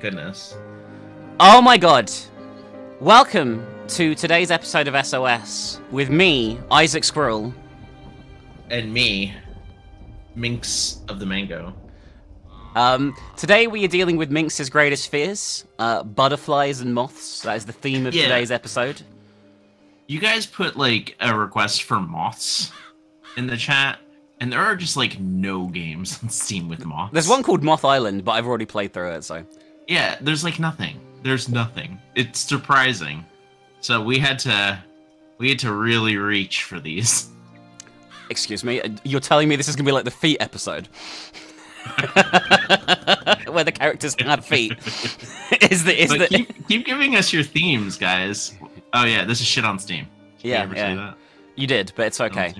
Goodness. Oh my god. Welcome to today's episode of SOS with me, Isaac Squirrel. And me, Minx of the Mango. Um, today we are dealing with Minx's greatest fears, uh, butterflies and moths. That is the theme of Yeah. today's episode. You guys put like a request for moths in the chat, and there are just like no games on Steam with moths. There's one called Moth Island, but I've already played through it, so. Yeah, there's like nothing. There's nothing. It's surprising. So we had to we had to really reach for these. Excuse me, uh, you're telling me this is gonna be like the feet episode? Where the characters can have feet. is the is But the keep, keep giving us your themes, guys. Oh yeah, this is shit on Steam. Did Yeah, you yeah. You did, but it's okay.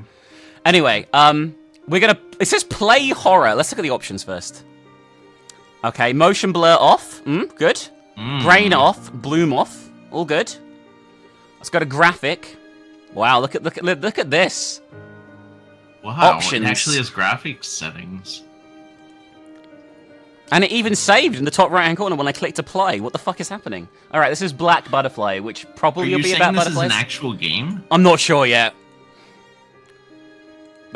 Anyway, um, we're gonna. It says play horror. Let's look at the options first. Okay, motion blur off. Mm, good. Mm. Brain off. Bloom off. All good. Let's go to graphic. Wow, look at look at look at this. Wow, options. It actually has graphics settings. And it even saved in the top right hand corner when I clicked apply. What the fuck is happening? All right, this is Black Butterfly, which probably you will be saying about this is an actual game? I'm not sure yet.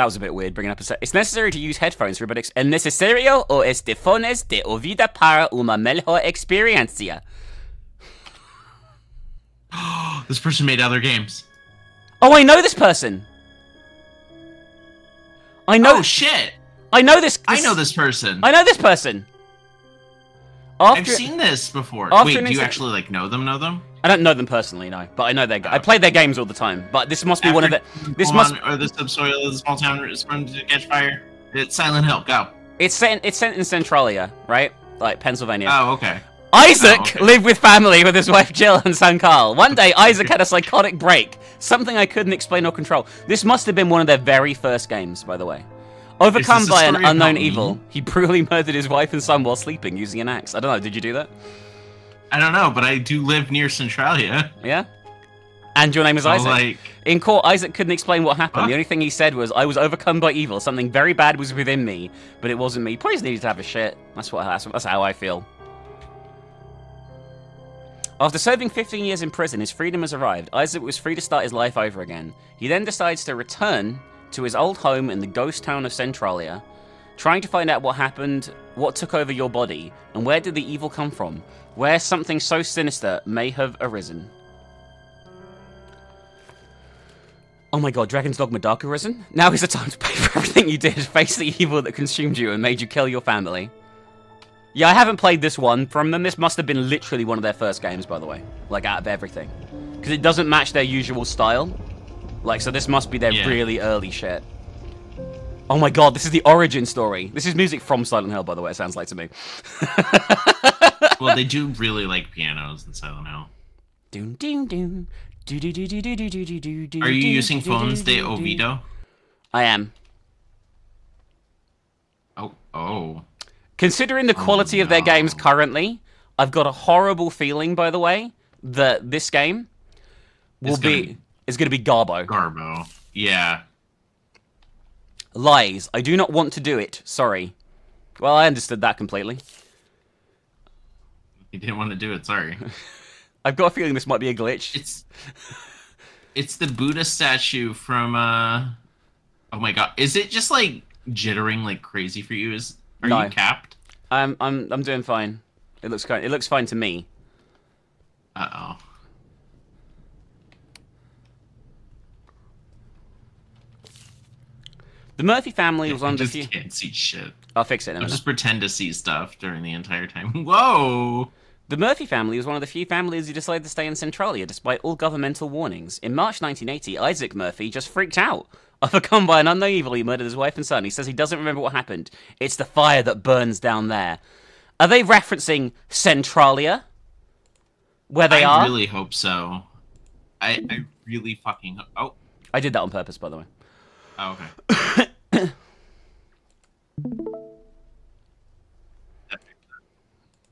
That was a bit weird, bringing up a set. It's necessary to use headphones for ex- ¿Es necesario o estefones de oída para una mejor experiencia? This person made other games. Oh, I know this person. I know. Oh shit! I know this, I know this person. I know this person. After, I've seen this before. after Wait, do you actually like know them? Know them? I don't know them personally, no, but I know their. I Oh. play their games all the time. But this must be one of the. This must. or the subsoil of the small town is run to catch fire. It's Silent Hill. Go. It's set. In, it's set in Centralia, right? Like Pennsylvania. Oh, okay. Isaac Oh, okay. lived with family with his wife Jill and son Carl. One day, Isaac had a psychotic break, something I couldn't explain or control. This must have been one of their very first games, by the way. Overcome Is this a by an unknown me? evil, he brutally murdered his wife and son while sleeping using an axe. I don't know, did you do that? I don't know, but I do live near Centralia. Yeah? And your name is So, Isaac. like, In court, Isaac couldn't explain what happened. Huh? The only thing he said was, I was overcome by evil. Something very bad was within me, but it wasn't me. Probably just needed to have a shit. That's, what, that's, that's how I feel. After serving 15 years in prison, his freedom has arrived. Isaac was free to start his life over again. He then decides to return to his old home in the ghost town of Centralia, trying to find out what happened, what took over your body, and where did the evil come from, where something so sinister may have arisen. Oh my god, Dragon's Dogma Dark Arisen? Now is the time to pay for everything you did. Face the evil that consumed you and made you kill your family. Yeah, I haven't played this one from them. This must have been literally one of their first games, by the way. Like, out of everything. Because it doesn't match their usual style. Like, so this must be their Yeah. really early shit. Oh my god, this is the origin story. This is music from Silent Hill, by the way, it sounds like to me. well, they do really like pianos in Silent Hill. Doom, doom, doom. Do, do, do, do, do, do, do, do, do, do, Are you using phones de do. Oviedo? I am. Oh, oh. Considering the quality of their oh, games currently, I've got a horrible feeling, by the way, that this game will be- is going to be Garbo. Garbo. Yeah. Lies. I do not want to do it. Sorry. Well, I understood that completely. You didn't want to do it, sorry. I've got a feeling this might be a glitch. It's it's the Buddha statue from uh Oh my god. Is it just like jittering like crazy for you? Is are No. you capped? I'm I'm I'm doing fine. It looks kind. It looks fine to me. Uh oh. The Murphy family was I one of the just few. can't see shit. I'll fix it I'll just pretend to see stuff during the entire time. Whoa! The Murphy family was one of the few families who decided to stay in Centralia despite all governmental warnings. In March 1980, Isaac Murphy just freaked out. Overcome by an unknown evil, he murdered his wife and son. He says he doesn't remember what happened. It's the fire that burns down there. Are they referencing Centralia? Where they I are? I really hope so. I I really fucking ho- oh I did that on purpose, by the way. oh okay. I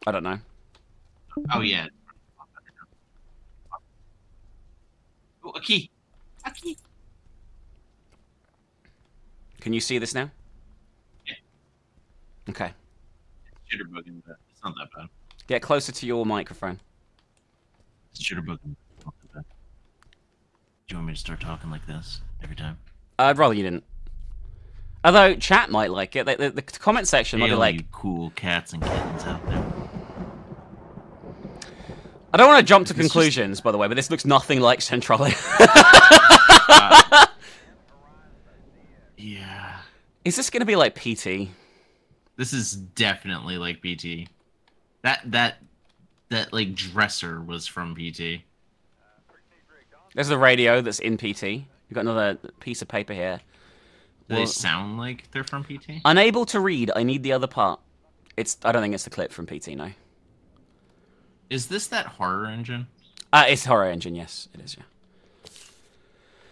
don't know. Oh yeah. Oh, a key. A key. Can you see this now? Yeah. Okay. Jitterbugging, but it's not that bad. Get closer to your microphone. It's jitterbugging. it's not that bad. Do you want me to start talking like this every time? Uh, I'd rather you didn't. Although chat might like it. The, the, the comment section might be like, cool cats and kittens out there. I don't want to jump to This just- conclusions, by the way, but this looks nothing like Centralia. Yeah. Is this going to be like PT? This is definitely like PT. That that that like dresser was from PT. There's the radio that's in PT. We've got another piece of paper here. Do Well- they sound like they're from PT? Unable to read. I need the other part. It's. I don't think it's the clip from PT. No. Is this that horror engine? Uh, it's horror engine. Yes, it is. Yeah.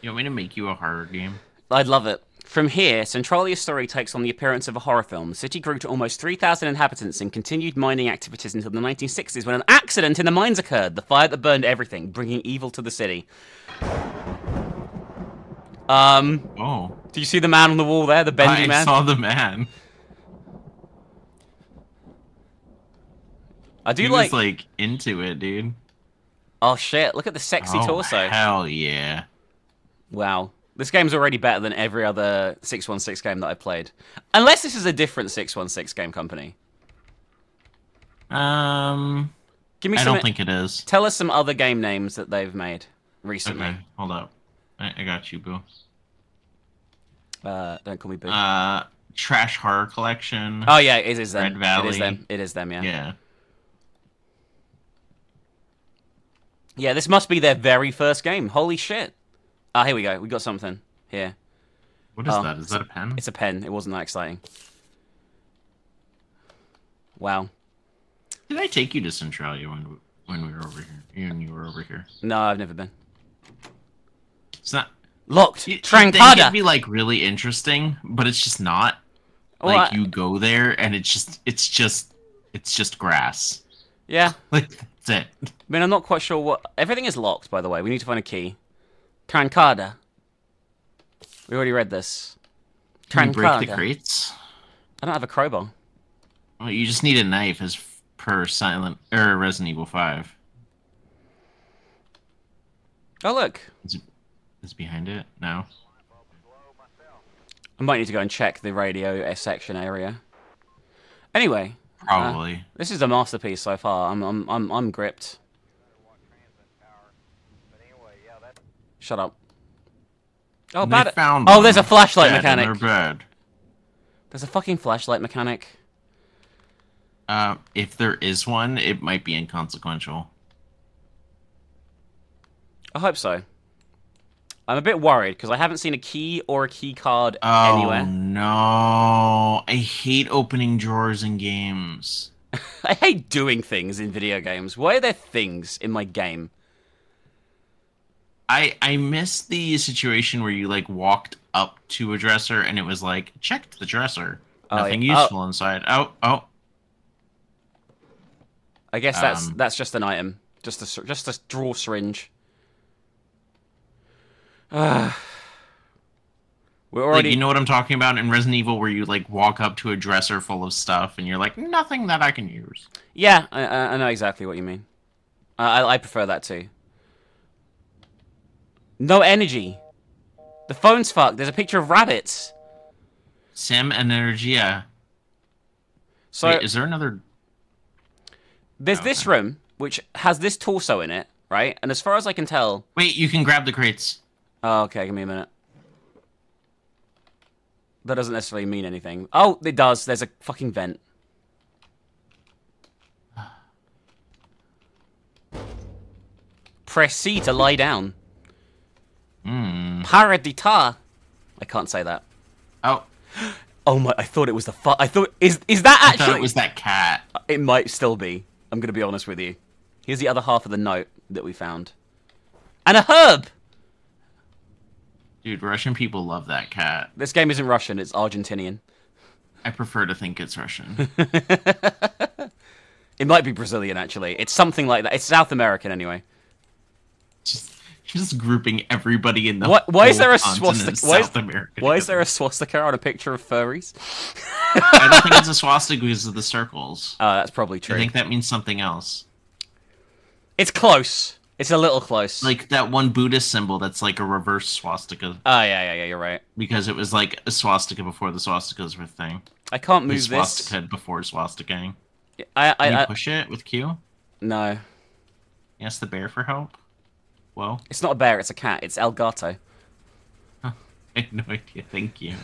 You want me to make you a horror game? I'd love it. From here, Centralia's story takes on the appearance of a horror film. The city grew to almost 3,000 inhabitants and continued mining activities until the 1960s when an accident in the mines occurred, the fire that burned everything, bringing evil to the city. Um, Oh, do you see the man on the wall there, the bendy I man? I saw the man. I do He like, was like into it, dude. Oh shit, look at the sexy oh, torso. Hell yeah. Wow. This game's already better than every other 616 game that I've played. Unless this is a different 616 game company. Um, Give me I some don't think it is. Tell us some other game names that they've made recently. Okay, hold up. I, I got you, boo. Uh, don't call me boo. Uh, Trash Horror Collection. oh yeah, it is them. Red Valley. It is them. It is them. Yeah. yeah. Yeah, this must be their very first game. Holy shit. Ah, here we go. We got something here. What is Oh, that? Is that a pen? It's a pen. It wasn't that exciting. Wow. Did I take you to Centralia when when we were over here? When you were over here? No, I've never been. It's not. Locked. You Trancada. it'd be like really interesting, but it's just not. Well, Like I- you go there and it's just it's just it's just grass. Yeah. Like that's it. I mean, I'm not quite sure what. Everything is locked, by the way. We need to find a key. Trancada. We already read this. Can you break the crates? I don't have a crowbar. Well, you just need a knife as per Silent or Resident Evil Five. Oh, look. Is behind it? No. I might need to go and check the radio uh, section area. Anyway, Probably. this is a masterpiece so far. I'm, I'm, I'm, I'm gripped. Shut up. Oh, They bad. found oh, there's a flashlight in mechanic. their bed. There's a fucking flashlight mechanic. Uh, if there is one, it might be inconsequential. I hope so. I'm a bit worried because I haven't seen a key or a key card Oh anywhere. no! I hate opening drawers in games. I hate doing things in video games. Why are there things in my game? I I miss the situation where you like walked up to a dresser and it was like checked the dresser. Oh, Nothing yeah. Oh. useful inside. Oh oh. I guess that's Um, that's just an item, just a just a draw syringe. Ah. We're Like already. you know what I'm talking about in Resident Evil, where you like walk up to a dresser full of stuff and you're like nothing that I can use. Yeah, I, I know exactly what you mean. I, I prefer that too. No energy. The phone's fucked. There's a picture of rabbits. Sim Energia. So Wait, is there another? there's this okay. room which has this torso in it, right? And as far as I can tell, Wait, you can grab the crates. Oh, okay, give me a minute. That doesn't necessarily mean anything. Oh, it does. There's a fucking vent. Press C to lie down. Hmm. Paradita. I can't say that. Oh, Oh my! I thought it was the fu- I thought is is that actually? I thought it was that cat. It might still be. I'm gonna be honest with you. Here's the other half of the note that we found. And a herb. Dude, Russian people love that cat. This game isn't Russian. It's Argentinian. I prefer to think it's Russian. It might be Brazilian actually. It's something like that. It's South American anyway. just, Just grouping everybody in the. What- why is there a swastika- why is- Why is there a swastika on a picture of furries? I don't think it's a swastika because of the circles. Oh, that's probably true. I think that means something else. It's close. It's a little close. Like that one Buddhist symbol that's like a reverse swastika oh yeah, yeah, yeah. You're right. because it was like a swastika before the swastikas were a thing. I can't move this. swastika before swastikaing. I, I, Can you I, push it with Q? no. Ask the bear for help. Well, It's not a bear. It's a cat. It's Elgato. I had no idea. Thank you.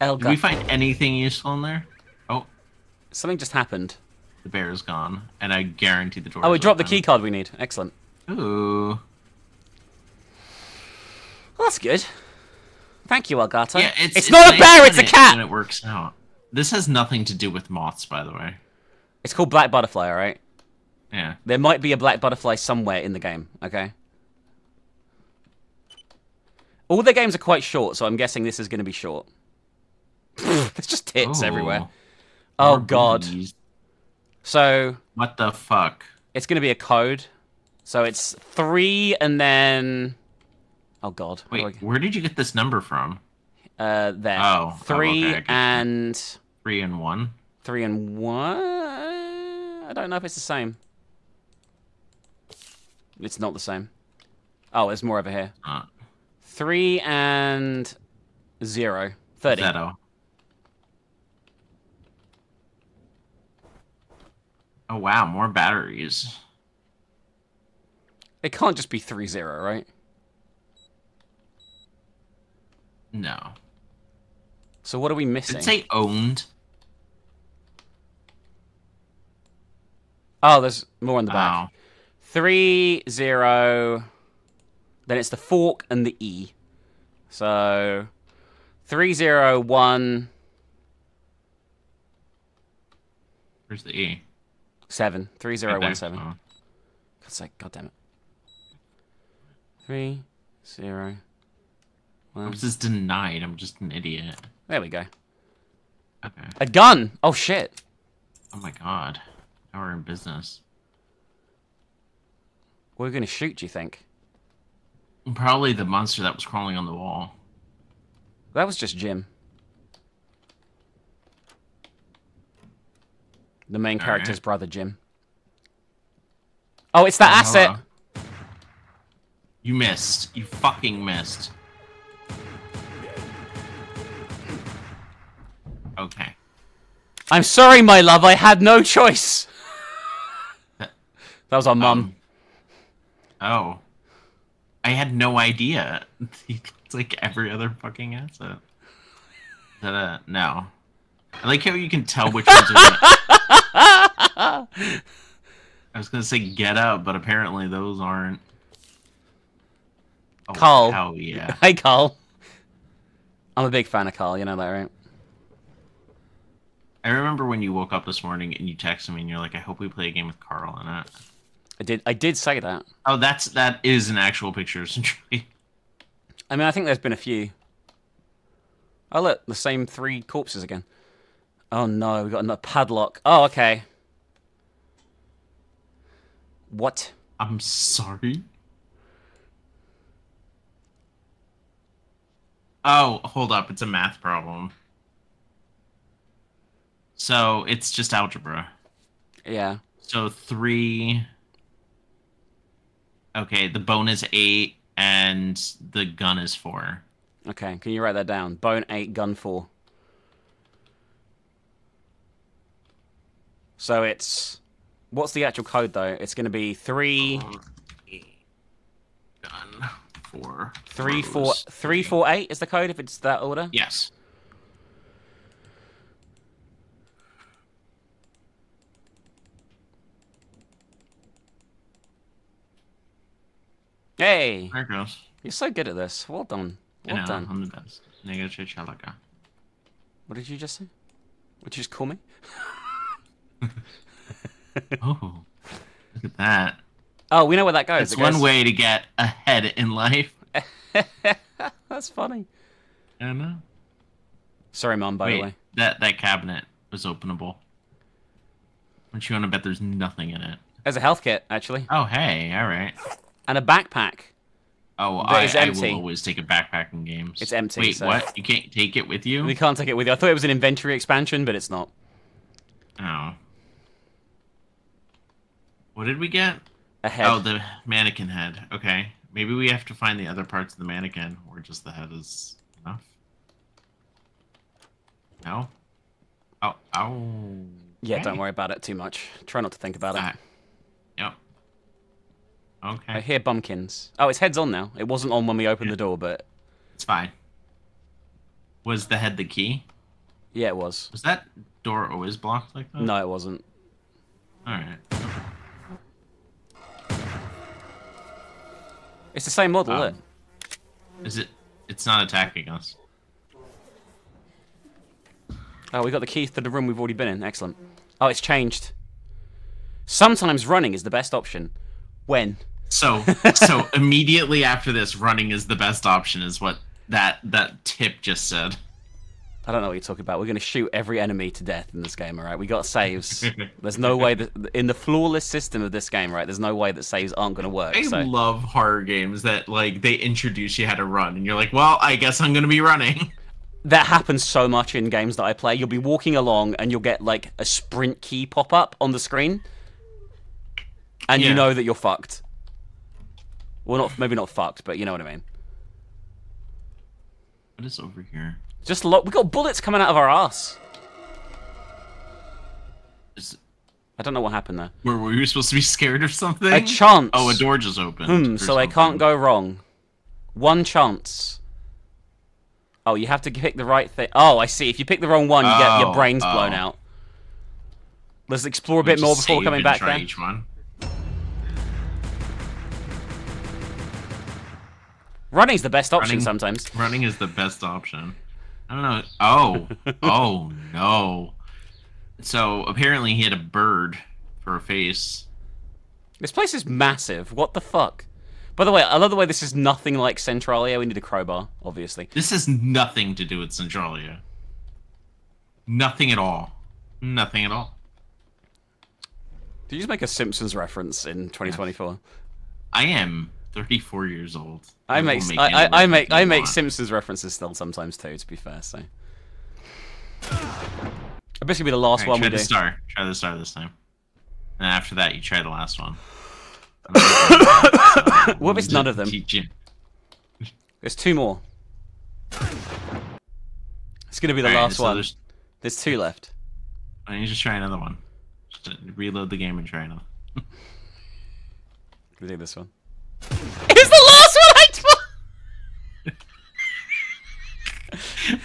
Elgato. Did we find anything useful in there? Oh, Something just happened. The bear is gone, and I guarantee the door. Oh, we dropped the open. key card we need. Excellent. Ooh. Well, that's good. Thank you, Elgato. Yeah, it's, it's, not a bear. It's a cat. And it works out. This has nothing to do with moths, by the way. It's called Black Butterfly. All right. Yeah. There might be a black butterfly somewhere in the game. Okay. All the games are quite short, so I'm guessing this is going to be short. There's just tits Ooh. everywhere. Oh More god. boobies. So What the fuck? it's going to be a code. So it's three and then. Oh god. Where Wait, where did you get this number from? Uh, there. Oh, oh, Three okay, get you. and Three and one? three and one. I don't know if it's the same. It's not the same. Oh, there's more over here. Uh, Three and zero. Thirty. Zeto. Oh wow, more batteries. It can't just be three zero, right? No. So what are we missing? Did it say owned? Oh, there's more in the back. Wow. Three zero. Then it's the fork and the e. So three zero one Where's the E? Seven. Three zero one seven. Oh. God's sake, God damn it. Three zero one. This is denied. I'm just an idiot. There we go. Okay. A gun. Oh shit. Oh my god. Now we're in business. We're gonna shoot? Do you think? Probably the monster that was crawling on the wall. That was just Jim. The main character's brother, Jim. Oh, it's that Oh, asset. You missed. You fucking missed. Okay. I'm sorry, my love. I had no choice. that was our mum. Um, oh. I had no idea. It's like every other fucking asset. That, uh, no. I like how you can tell which ones are. I was gonna say get up, but apparently those aren't. Oh, Carl. Hell yeah. Hey, Carl. I'm a big fan of Carl. You know that, right? I remember when you woke up this morning and you texted me and you're like, I hope we play a game with Carl in it. I did. I did say that. Oh, that's that is an actual picture of Century. I mean, I think there's been a few. Oh look, the same three corpses again. Oh no, we got another padlock. Oh, okay. What? I'm sorry. Oh, hold up. It's a math problem. So it's just algebra. Yeah. So three. Okay, the bone is eight and the gun is four. Okay. Can you write that down? Bone eight, gun four. So it's what's the actual code though? It's going to be three, four. three, four, three, four, eight is the code if it's that order. Yes. Hey, There it goes. you're so good at this. Well done. Well know, done. I'm the best. Nigga chichalaka. What did you just say? Would you just call me? Oh, look at that. Oh, we know where that goes. It's It one way to get ahead in life. That's funny. I know. Sorry, mom. By the way. that that cabinet was openable. Aren't you gonna bet there's nothing in it? There's a health kit, actually. Oh, hey, all right. And a backpack. Oh, I, I will always take a backpack in games. It's empty, Wait, so- what? You can't take it with you? We can't take it with you. I thought it was an inventory expansion, but it's not. Oh. What did we get? A head. Oh, the mannequin head. Okay. Maybe we have to find the other parts of the mannequin, or just the head is enough. No? Oh, oh. yeah, okay. don't worry about it too much. Try not to think about it. Ah, Yep. I Okay. hear bumpkins. Oh, its head's on now. It wasn't on when we opened the door, but It's fine. Was the head the key? yeah, it was. Was that door always blocked like that? No, it wasn't. Alright. It's the same model, Um, isn't it? Is it? It's not attacking us. Oh, we got the keys to the room we've already been in. Excellent. Oh, it's changed. Sometimes running is the best option. When? So, so immediately after this, running is the best option, is what that that tip just said. I don't know what you're talking about. We're going to shoot every enemy to death in this game, all right? We got saves. There's no way that in the flawless system of this game, right? There's no way that saves aren't going to work. I So love horror games that like they introduce you how to run, and you're like, well, I guess I'm gonna be running. that happens so much in games that I play. You'll be walking along and you'll get like a sprint key pop up on the screen, and you know that you're fucked. Well, not maybe not fucked, but you know what I mean. What is over here? Just look, we got bullets coming out of our ass. I don't know what happened there. were, were you supposed to be scared or something? A chance. Oh, a door just opened. Hmm, so I something. can't go wrong. One chance. Oh, you have to pick the right thing. Oh, I see. If you pick the wrong one, you get your Oh, brains blown oh. out. Let's explore a We bit more before coming back try there. Each one. Running's the best option Running- sometimes. Running is the best option. I don't know. Oh, oh no. So apparently he had a bird for a face. This place is massive. What the fuck? By the way, I love the way this is nothing like Centralia. We need a crowbar, obviously. This has nothing to do with Centralia. Nothing at all. Nothing at all. Did you just make a Simpsons reference in 2024? I am 34 years old. I will make, I, I, I make I make. Simpsons references still sometimes too. To be fair, so. I bet be the last Alright, one try we the do. star. Try the star this time. And after that, you try the last one. What if it's none of them? There's two more. It's gonna be the last so one. there's- There's two left. I need to try another one? Just reload the game and try another. We do this one. It's the last one. I t-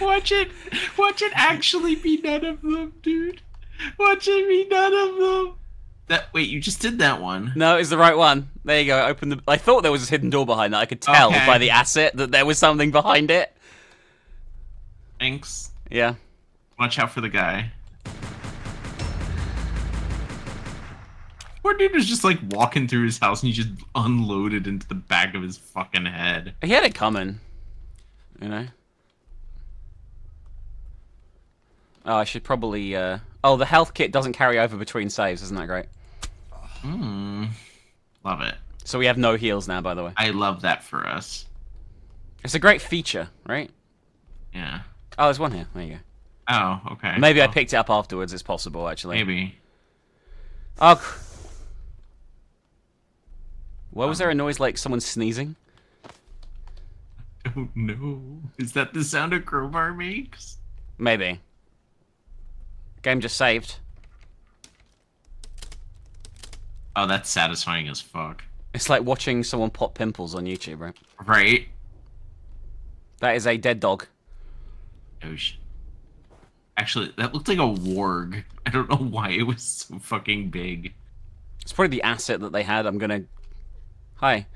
Watch it. Watch it actually be none of them, dude. Watch it be none of them. That wait, you just did that one. no, it's the right one. There you go. Open the. I thought there was a hidden door behind that. I could tell Okay. by the asset that there was something behind it. Thanks. Yeah. Watch out for the guy. Poor dude was just like walking through his house and he just unloaded into the back of his fucking head. He had it coming. You know? Oh, I should probably. Uh... Oh, the health kit doesn't carry over between saves. Isn't that great? Hmm. Love it. So we have no heals now, by the way. I love that for us. It's a great feature, right? Yeah. Oh, there's one here. There you go. Oh, okay. Maybe I picked it up afterwards. It's possible, actually. Maybe. Oh. Why was there a noise like someone sneezing? Oh no. Is that the sound a crowbar makes? Maybe. Game just saved. Oh, that's satisfying as fuck. It's like watching someone pop pimples on YouTube, right? Right? That is a dead dog. Oh sh- Actually, that looked like a warg. I don't know why it was so fucking big. It's probably the asset that they had. I'm gonna. Hi.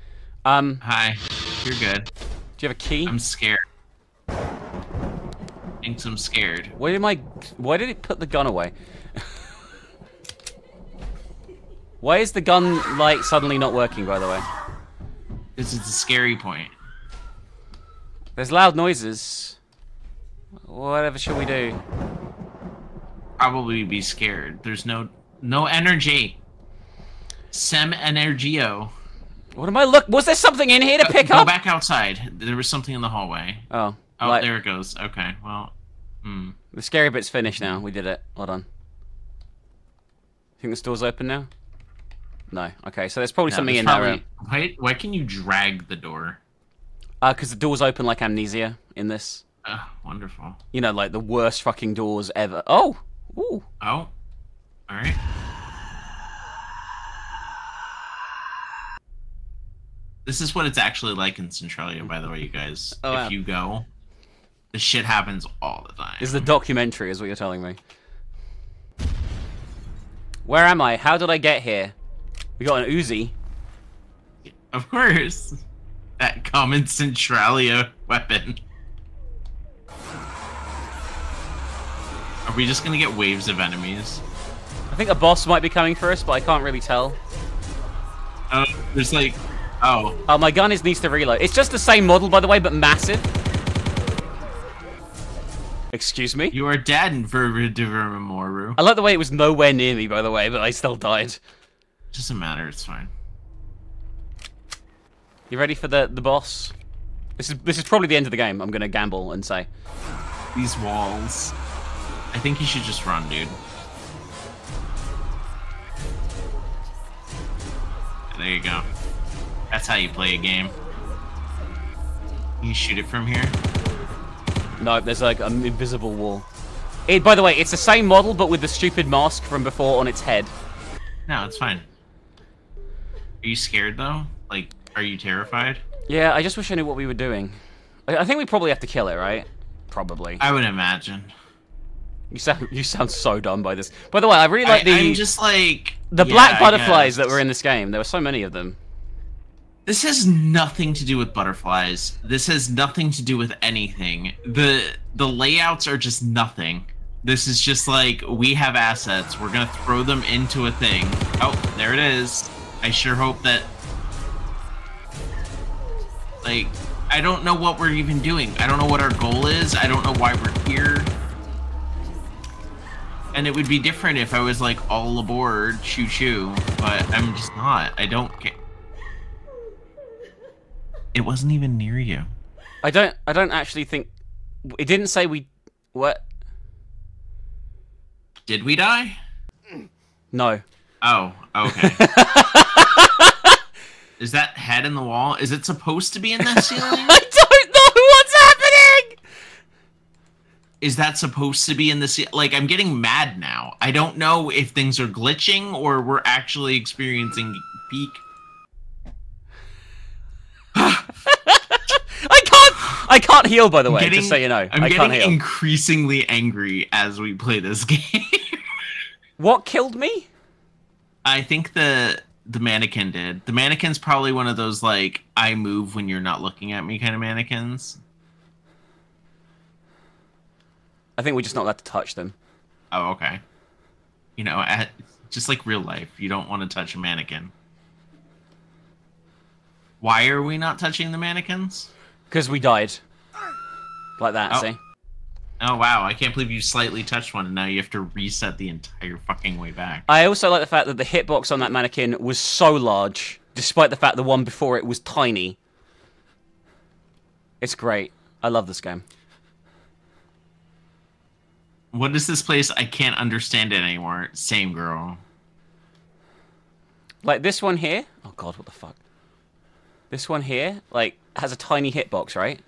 Um, Hi. You're good. do you have a key? I'm scared. Thinks I'm scared. Why did my? Why did it put the gun away? Why is the gun light suddenly not working? By the way, This is the scary point. there's loud noises. Whatever should we do? Probably be scared. There's no no energy. Sem Energio. What am I look? Was there something in here to pick Go up? Go back outside. There was something in the hallway. Oh, Oh, like, there it goes. Okay, well, hmm. the scary bit's finished now. We did it. Hold on. Think this door's open now? No. Okay, so there's probably No, something there's in there. probably- Why, why can you drag the door? Uh, because the door's open like amnesia in this. Uh, wonderful. You know, like the worst fucking doors ever. Oh! Ooh. Oh, all right. This is what it's actually like in Centralia, by the way, you guys. Oh, if wow. you go, the shit happens all the time. Is the documentary, is what you're telling me. Where am I? How did I get here? We got an Uzi. Of course. That common Centralia weapon. Are we just gonna get waves of enemies? I think a boss might be coming for us, but I can't really tell. Oh, there's like, oh, Oh, my gun is needs to reload. It's just the same model, by the way, but massive. Excuse me? you are dead in Vervidivermoru. I like the way it was nowhere near me, by the way, but I still died. Doesn't matter, it's fine. You ready for the the boss? This is this is probably the end of the game. I'm gonna gamble and say. These walls. I think you should just run, dude. There you go. That's how you play a game. You shoot it from here. No, there's like an invisible wall. It, by the way, it's the same model, but with the stupid mask from before on its head. No, it's fine. Are you scared though? Like, are you terrified? Yeah, I just wish I knew what we were doing. I, I think we probably have to kill it, right? Probably. I would imagine. You sound you sound so dumb by this. By the way, I really like I, the I'm just like the yeah, black butterflies that were in this game. There were so many of them. This has nothing to do with butterflies. This has nothing to do with anything. The the layouts are just nothing. This is just like we have assets. We're gonna throw them into a thing. Oh, there it is. I sure hope that like I don't know what we're even doing. I don't know what our goal is. I don't know why we're here. And it would be different if I was like all aboard, choo choo, but I'm just not. I don't get. It wasn't even near you. I don't I don't actually think it didn't say we what Did we die? no. Oh, okay. Is that head in the wall? Is it supposed to be in the ceiling? I don't know what's happening. Is that supposed to be in the ceiling? Like, I'm getting mad now. I don't know if things are glitching or we're actually experiencing peak. I can't I can't heal by the way, Getting- just so you know. I'm I can't getting heal. increasingly angry as we play this game. What killed me? I think the the mannequin did. The mannequin's probably one of those like I move when you're not looking at me kind of mannequins. I think we're just not allowed to touch them. Oh, okay. You know, at, just like real life, you don't want to touch a mannequin. Why are we not touching the mannequins? Because we died. Like that, Oh. see? Oh wow, I can't believe you slightly touched one and now you have to reset the entire fucking way back. I also like the fact that the hitbox on that mannequin was so large, despite the fact the one before it was tiny. It's great. I love this game. What is this place? I can't understand it anymore. Same girl. Like this one here. Oh god, what the fuck? This one here, like, has a tiny hitbox, right?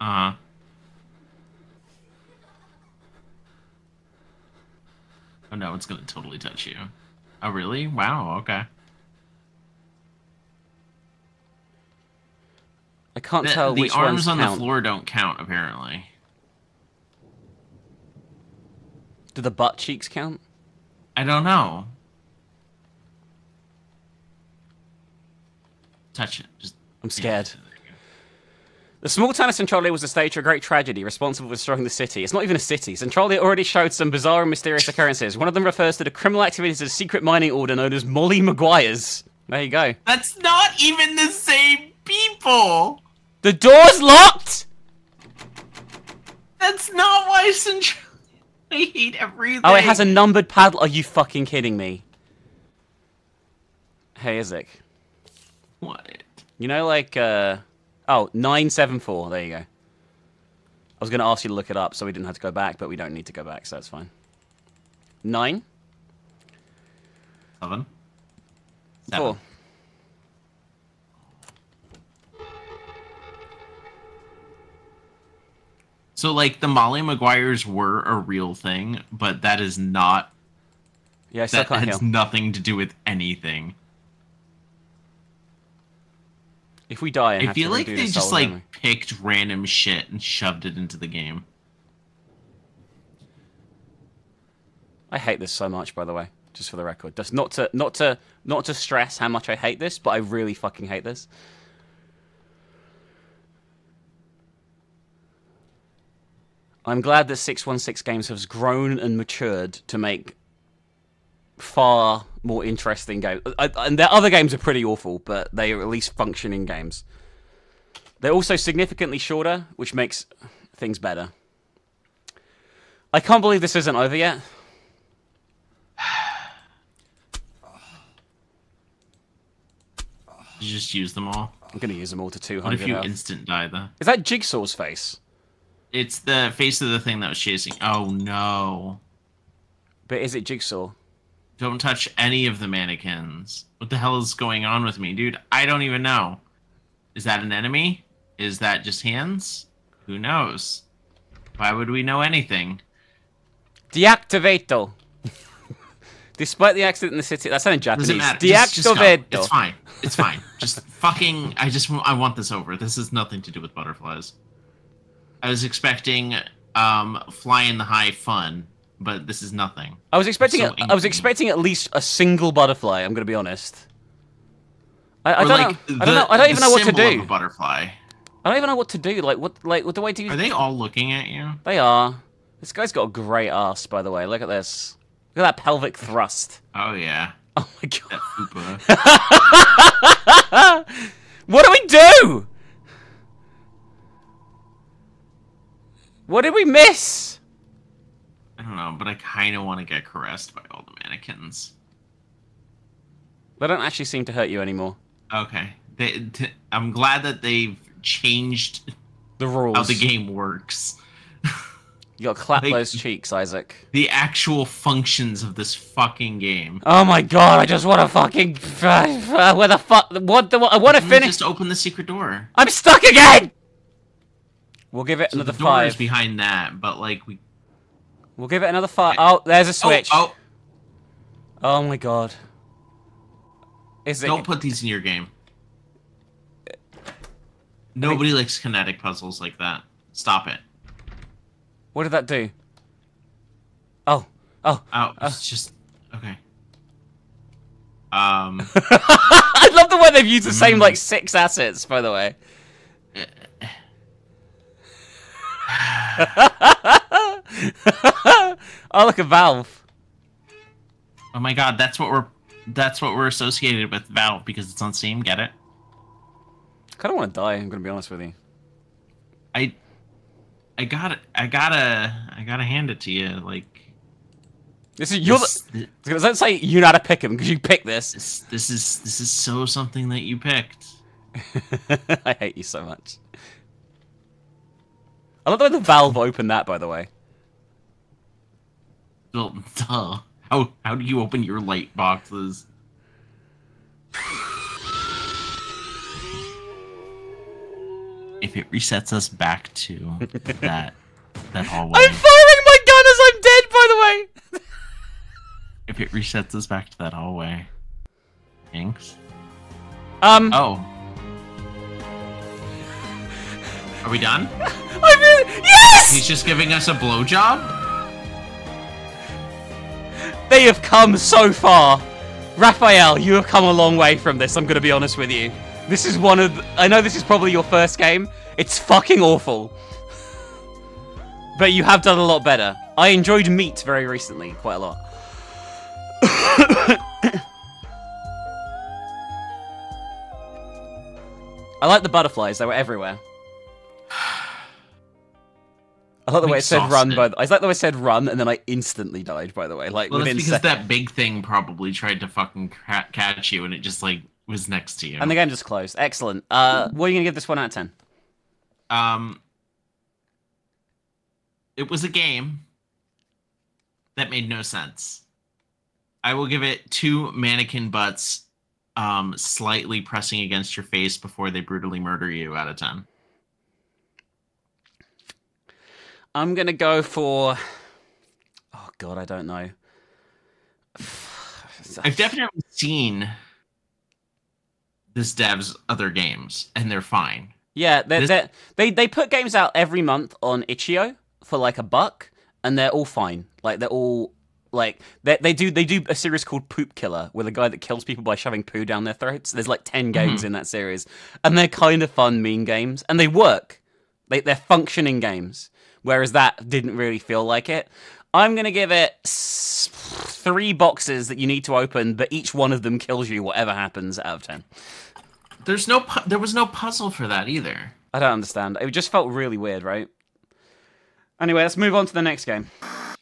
Uh huh. Oh no, it's gonna totally touch you. Oh really? Wow, okay. I can't The, tell the which arms ones on count. the floor don't count, apparently. Do the butt cheeks count? I don't know. Touch it. Just I'm scared. Yeah, there you go. The small town of Centralia was the stage for a great tragedy responsible for destroying the city. It's not even a city. Centralia already showed some bizarre and mysterious occurrences. One of them refers to the criminal activities of a secret mining order known as Molly Maguires. There you go. That's not even the same people. The door's locked! That's not why Central. I hate everything. Oh, it has a numbered paddle. Are you fucking kidding me? Hey, Isaac. What? You know, like, uh, oh, 974. There you go. I was going to ask you to look it up so we didn't have to go back, but we don't need to go back, so that's fine. Nine? Seven. Four. So like the Molly Maguires were a real thing, but that is not Yeah, that has heal. nothing to do with anything. If we die, I, feel like they just like picked random shit and shoved it into the game. I hate this so much, by the way. Just for the record, just not to not to not to stress how much I hate this, but I really fucking hate this. I'm glad that 616 Games has grown and matured to make far more interesting games. And their other games are pretty awful, but they are at least functioning games. They're also significantly shorter, which makes things better. I can't believe this isn't over yet. You just use them all. I'm gonna use them all to What if you health. instant die though? Is that Jigsaw's face? It's the face of the thing that was chasing. Oh no! But is it Jigsaw? Don't touch any of the mannequins. What the hell is going on with me, dude? I don't even know. Is that an enemy? Is that just hands? Who knows? Why would we know anything? Deactivato. Despite the accident in the city, that's not in Japanese. Doesn't matter. Just, just. Deactivato. It's fine. It's fine. just fucking. I just. I want this over. This has nothing to do with butterflies. I was expecting um fly in the high fun, but this is nothing. I was expecting. So a, I was expecting at least a single butterfly. I'm gonna be honest. I, I don't like, know. I don't know. I don't even know what to do. butterfly. I don't even know what to do. Like what? Like what do I do? Are they all looking at you? They are. This guy's got a great ass, by the way. Look at this. Look at that pelvic thrust. Oh yeah, Oh my god. that. What do we do? What did we miss? I don't know, but I kind of want to get caressed by all the mannequins. They don't actually seem to hurt you anymore. Okay, they, t- I'm glad that they've changed The rules. how the game works. You gotta clap Like- those cheeks, Isaac. the actual functions of this fucking game. Oh my god, I just want to fucking. Where the fuck? What the? I want to finish. Just open the secret door. I'm stuck again! We'll give it So another the door is behind that, but like we. We'll give it another five. Oh, there's a switch. Oh, Oh my god. Is oh, don't put these in your game. Nobody likes kinetic puzzles like that. Stop it. What did that do? Oh. Oh. Oh, it's just okay. Um, I love the way they've used the same, Mm. like, six assets, by the way. oh, look, a valve. oh my god, that's what we're that's what we're associated with Valve because it's on Steam. Get it? I kind of want to die, I'm going to be honest with you. I I gotta I gotta I gotta hand it to you. Like This is, you're this, the, don't say you know how to pick him, because you pick this. this this is this is so something that you picked. I hate you so much. I love the way the valve opened that, by the way. Well, duh. How how do you open your light boxes? If it resets us back to that that hallway, I'm firing my gun as I'm dead, by the way! if it resets us back to that hallway, thanks. Um, Oh, are we done? I really- yes! He's just giving us a blowjob. They have come so far. Raphael, you have come a long way from this, I'm gonna be honest with you. This is one of. I know this is probably your first game. It's fucking awful. But you have done a lot better. I enjoyed Meat very recently, quite a lot. I like the butterflies, they were everywhere. I like the way it said run, but I like the way it said run, and then I instantly died. By the way, like Well, that's because sec- that big thing probably tried to fucking ca- catch you, and it just like was next to you. and the game just closed. Excellent. Uh, what are you gonna give this one out of ten? Um, it was a game that made no sense. I will give it two mannequin butts, um, slightly pressing against your face before they brutally murder you out of ten. I'm gonna go for. Oh God, I don't know. I've definitely seen this dev's other games, and they're fine. Yeah, they're, This- they're, they they put games out every month on itch.io for like a buck, and they're all fine. Like they're all like they they do they do a series called Poop Killer with a guy that kills people by shoving poo down their throats. There's like ten mm-hmm. games in that series, and they're kind of fun, mean games, and they work. They they're functioning games. Whereas that didn't really feel like it. I'm gonna give it three boxes that you need to open, but each one of them kills you, whatever happens, out of ten. There's no, pu- there was no puzzle for that either. I don't understand. It just felt really weird, right? Anyway, let's move on to the next game.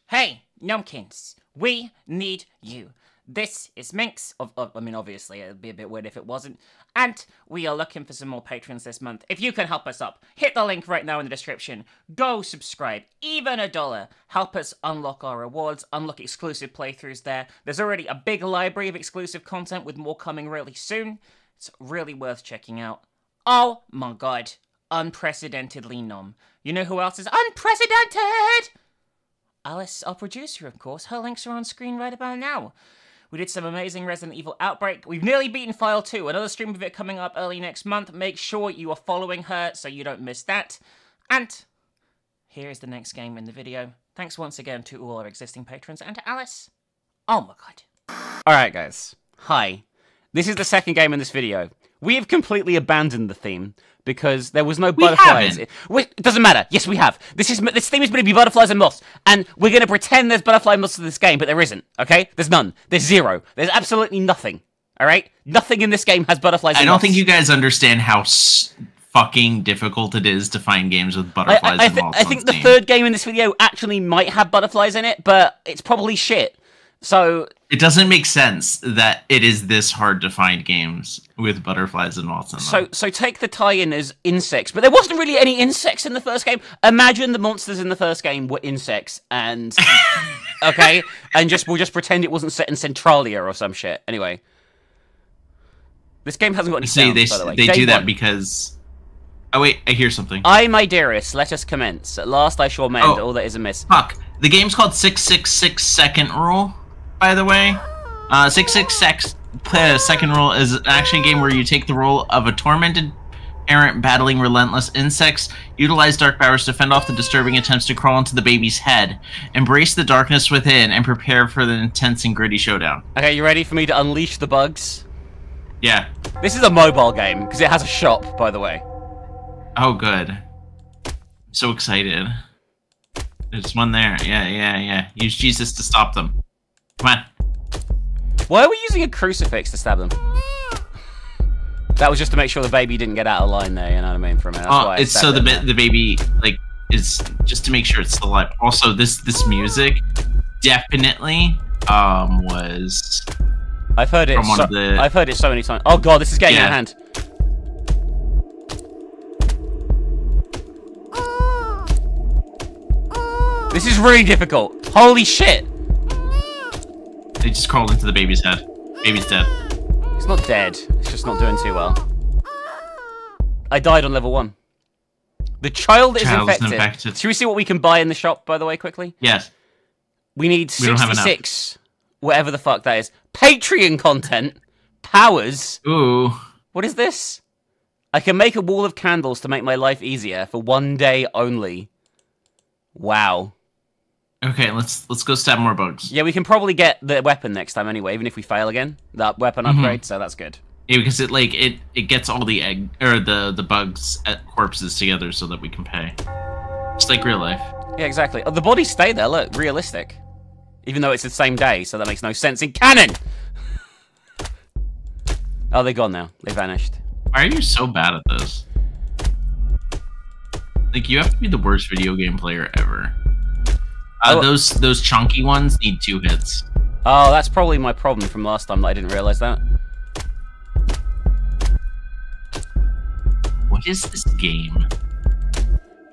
Hey, Nomkins, we need you. This is Minx. Of, of, I mean, obviously, it'd be a bit weird if it wasn't. And we are looking for some more patrons this month. If you can help us up, hit the link right now in the description. Go subscribe, even a dollar. Help us unlock our rewards, unlock exclusive playthroughs there. There's already a big library of exclusive content with more coming really soon. It's really worth checking out. Oh my god, unprecedentedly nom. You know who else is unprecedented? Alice, our producer, of course. Her links are on screen right about now. We did some amazing Resident Evil Outbreak. We've nearly beaten File 2. Another stream of it coming up early next month. Make sure you are following her so you don't miss that. And here is the next game in the video. Thanks once again to all our existing patrons and to Alice. Oh my god. Alright, guys. Hi. This is the second game in this video. We have completely abandoned the theme because there was no butterflies. haven't. It, wait, it doesn't matter. Yes, we have. This is this theme is going to be butterflies and moths, and we're going to pretend there's butterfly moths in this game, but there isn't. Okay? There's none. There's zero. There's absolutely nothing. All right? Nothing in this game has butterflies. I don't moths. think you guys understand how s- fucking difficult it is to find games with I, butterflies I, I, and thi- moths I on think the Steam. third game in this video actually might have butterflies in it, but it's probably shit. So It doesn't make sense that it is this hard to find games with butterflies and them. So, so take the tie-in as insects, but there wasn't really any insects in the first game. Imagine the monsters in the first game were insects, and okay, and just we'll just pretend it wasn't set in Centralia or some shit. Anyway, this game hasn't got any See, sounds, they the they Day do that because. Oh wait, I hear something. I, my dearest, let us commence. At last, I shall mend Oh. all that is amiss. Fuck. The game's called 666 Second Rule, by the way. Uh, 666 uh, Second Rule is an action game where you take the role of a tormented parent battling relentless insects, utilize dark powers to fend off the disturbing attempts to crawl into the baby's head, embrace the darkness within, and prepare for the intense and gritty showdown. Okay, you ready for me to unleash the bugs? Yeah. This is a mobile game because it has a shop, by the way. Oh, good. I'm so excited. There's one there. Yeah, yeah, yeah. Use Jesus to stop them. Come on. Why are we using a crucifix to stab them? That was just to make sure the baby didn't get out of line there, you know what I mean, for a minute. Oh, why it's so the ba- the baby like is just to make sure it's still alive. Also, this this music definitely um was I've heard it. from one So, of the- I've heard it so many times. Oh god, this is getting out of hand. This is really difficult. Holy shit! They just crawled into the baby's head. Baby's dead. It's not dead. It's just not doing too well. I died on level one. The child is Child is infected. infected. Should we see what we can buy in the shop, by the way, quickly? Yes. We need We don't have enough. 66, whatever the fuck that is. Patreon content, powers. Ooh. What is this? I can make a wall of candles to make my life easier for one day only. Wow. Okay, let's let's go stab more bugs. Yeah, we can probably get the weapon next time anyway, even if we fail again. That weapon Mm-hmm. upgrade, so that's good. Yeah, because it like it it gets all the egg or the the bugs at corpses together so that we can pay. Just like real life. Yeah, exactly. Oh, the bodies stay there, look, realistic. Even though it's the same day, so that makes no sense in canon! oh, they're gone now. They vanished. Why are you so bad at this? Like you have to be the worst video game player ever. Uh, Oh. those those chunky ones need two hits. Oh, that's probably my problem from last time that I didn't realize that. What is this game?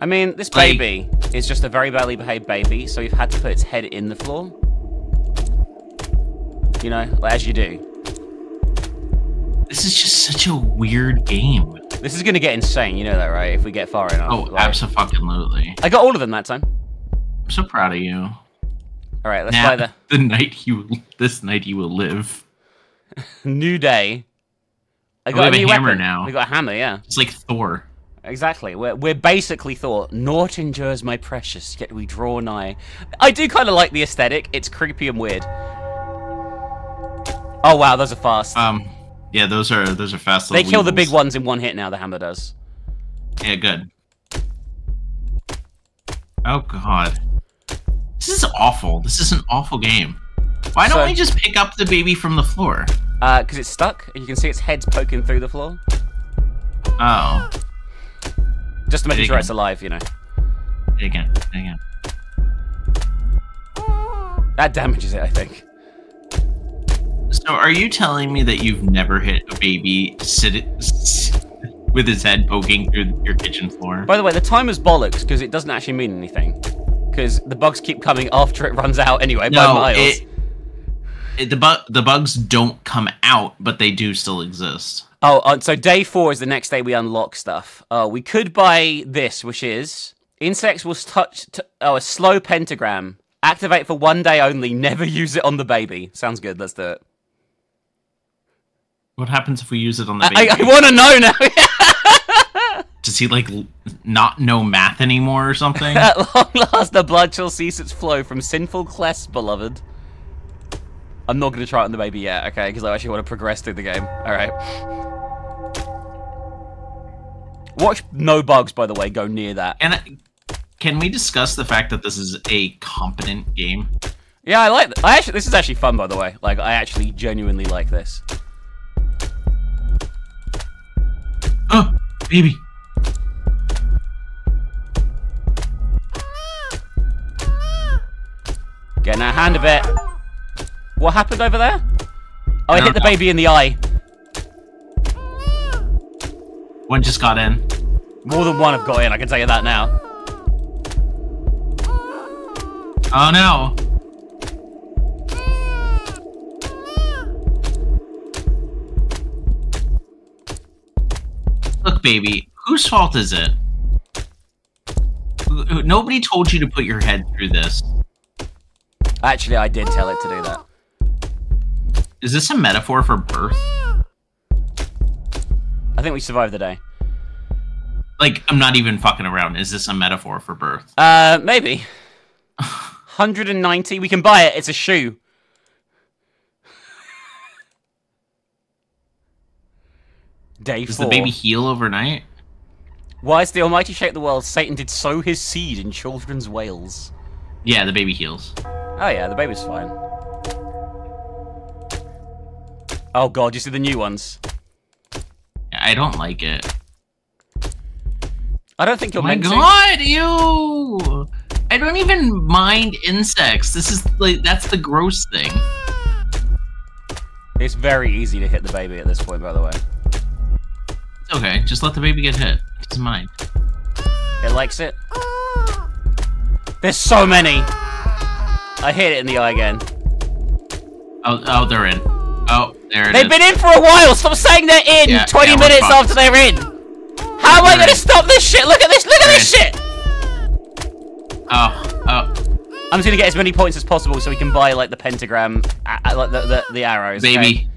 I mean, this Like- baby is just a very badly behaved baby, so we've had to put its head in the floor. You know, like, as you do. This is just such a weird game. This is gonna get insane, you know that, right? If we get far enough. Oh, Like- absolutely. I got all of them that time. I'm so proud of you. All right, let's Now, buy the the night you this night you will live. new day. I Oh, got we have a a hammer weapon. now. We got a hammer, yeah. It's like Thor. Exactly. We're, we're basically thought, naught endures my precious, yet we draw nigh. I do kind of like the aesthetic. It's creepy and weird. Oh wow, those are fast. Um, yeah, those are those are fast. they kill the big ones in one hit now, the hammer does. Yeah, good. Oh god, this is awful. This is an awful game. Why don't So- we just pick up the baby from the floor? Uh, because it's stuck, and you can see its head's poking through the floor. Oh, Just to make Dig sure in. it's alive, you know. again, again. That damages it, I think. So, are you telling me that you've never hit a baby sit with his head poking through your kitchen floor? By the way, the timer's bollocks, because it doesn't actually mean anything. Because the bugs keep coming after it runs out anyway, by miles. it, it the bu- the bugs don't come out, but they do still exist. Oh, uh, so day four is the next day we unlock stuff. Oh, we could buy this, which is insects will touch. T- oh, a slow pentagram. Activate for one day only. Never use it on the baby. Sounds good. Let's do it. What happens if we use it on the I, baby? I want to know now. Does he like not know math anymore or something? At long last, the blood shall cease its flow from sinful clefts, beloved. I'm not going to try it on the baby yet, okay? Because I actually want to progress through the game. All right. Watch no bugs, by the way, go near that. and uh, can we discuss the fact that this is a competent game? Yeah, I like. Th- I actually, this is actually fun, by the way. Like, I actually genuinely like this. Oh, baby. Getting a hand of it. What happened over there? Oh, I hit the know. baby in the eye. One just got in. More than one have got in. I can tell you that now. Oh no. Look, baby, whose fault is it? Nobody told you to put your head through this. Actually, I did tell it to do that. Is this a metaphor for birth? I think we survived the day. Like, I'm not even fucking around. Is this a metaphor for birth? Uh, maybe. 190. We can buy it. It's a shoe. Day Does four. the baby heal overnight? Why is the Almighty shape the world? Satan did sow his seed in children's wails. Yeah, the baby heals. Oh yeah, the baby's fine. Oh god, you see the new ones? I don't like it. I don't think you're Oh my meant to. god, ew! I don't even mind insects. This is like that's the gross thing. It's very easy to hit the baby at this point, by the way. Okay. Just let the baby get hit. It's mine. It likes it. There's so many. I hit it in the eye again. Oh, oh, they're in. Oh, there it They've is. been in for a while. Stop saying they're in. Yeah, 20 yeah, minutes fucked. after they're in. How am I They're going to in. stop this shit? Look at this. Look at They're this in. shit. Oh, oh, I'm just going to get as many points as possible so we can buy like the pentagram, uh, like the, the, the arrows. baby.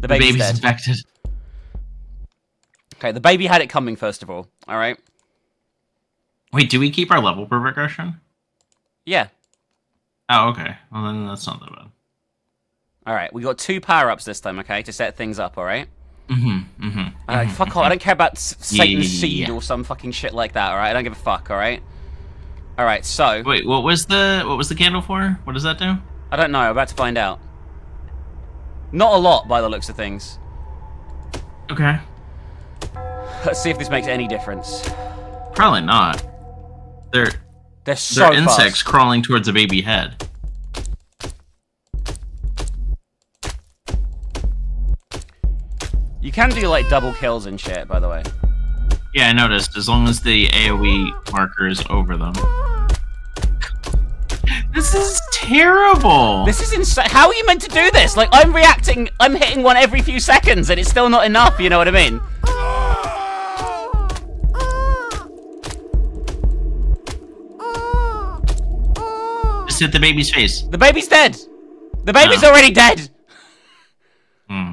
The The baby's, baby's dead. infected. Okay, the baby had it coming first of all. All right. Wait, do we keep our level progression? Yeah. Oh, okay. Well, then that's not that bad. All right. We got two power ups this time. Okay, to set things up. All right. Mm-hmm. Mm-hmm. Uh, fuck off. I don't care about Satan's yeah, seed yeah. or some fucking shit like that. All right. I don't give a fuck. All right. All right. So Wait, what was the what was the candle for? What does that do? I don't know. I'm about to find out. Not a lot by the looks of things. Okay. Let's see if this makes any difference. Probably not. They're They're so they're fast. insects crawling towards a baby head. You can do like double kills and shit, by the way. Yeah, I noticed. As long as the AOE marker is over them. This is terrible. This is insane. How are you meant to do this? Like, I'm reacting, I'm hitting one every few seconds, and it's still not enough. You know what I mean? Hit the baby's face. The baby's dead. The baby's No. already dead. Hmm.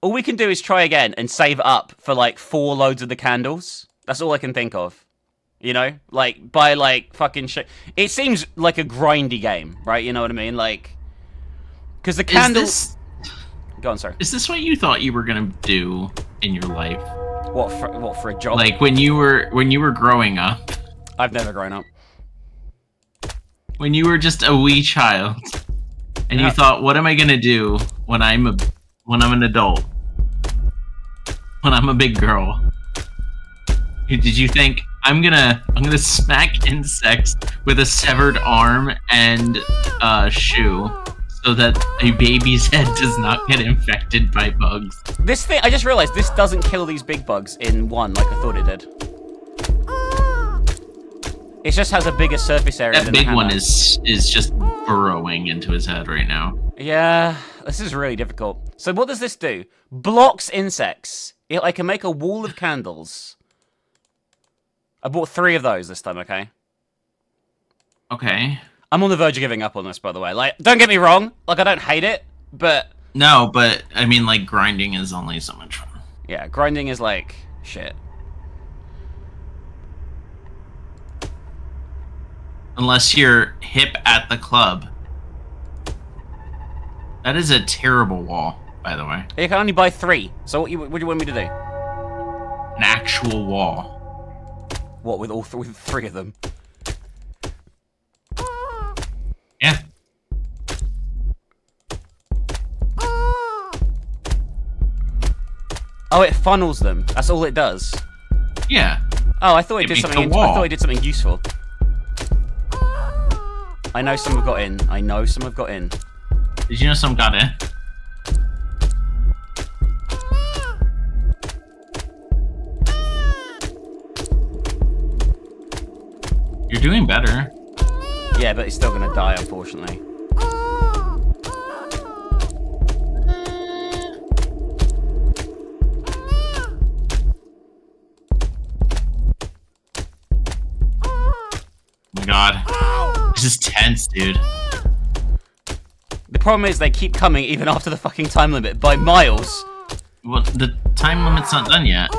All we can do is try again and save up for like four loads of the candles. That's all I can think of. You know, like by like fucking shit. It seems like a grindy game, right? You know what I mean? Like, because the candles. this Go on, sorry. is this what you thought you were gonna do in your life? What for? What for a job? Like when you were when you were growing up, I've never grown up. when you were just a wee child, and Yeah. you thought, "What am I gonna do when I'm a when I'm an adult? When I'm a big girl?" Did you think I'm gonna I'm gonna smack insects with a severed arm and a shoe so that a baby's head does not get infected by bugs? This thing, I just realized this doesn't kill these big bugs in one like I thought it did. It just has a bigger surface area. That than the big one is is just burrowing into his head right now. Yeah, this is really difficult. So what does this do? Blocks insects. It, I can make a wall of candles. I bought three of those this time, okay? Okay. I'm on the verge of giving up on this, by the way. Like, don't get me wrong. Like, I don't hate it, but No, but I mean, like grinding is only so much fun. yeah, grinding is like shit. Unless you're hip at the club. That is a terrible wall, by the way. You can only buy three. So what, you, what do you want me to do? An actual wall. What with all th- with three of them? Yeah. Oh, it funnels them. That's all it does. Yeah. Oh, I thought it, It did something. I thought it did something useful. I know some have got in. I know some have got in. Did you know some got in? You're doing better. Yeah, but he's still gonna die, unfortunately. Oh my god. This is tense, dude. The problem is they keep coming even after the fucking time limit by miles. Well, the time limit's not done yet.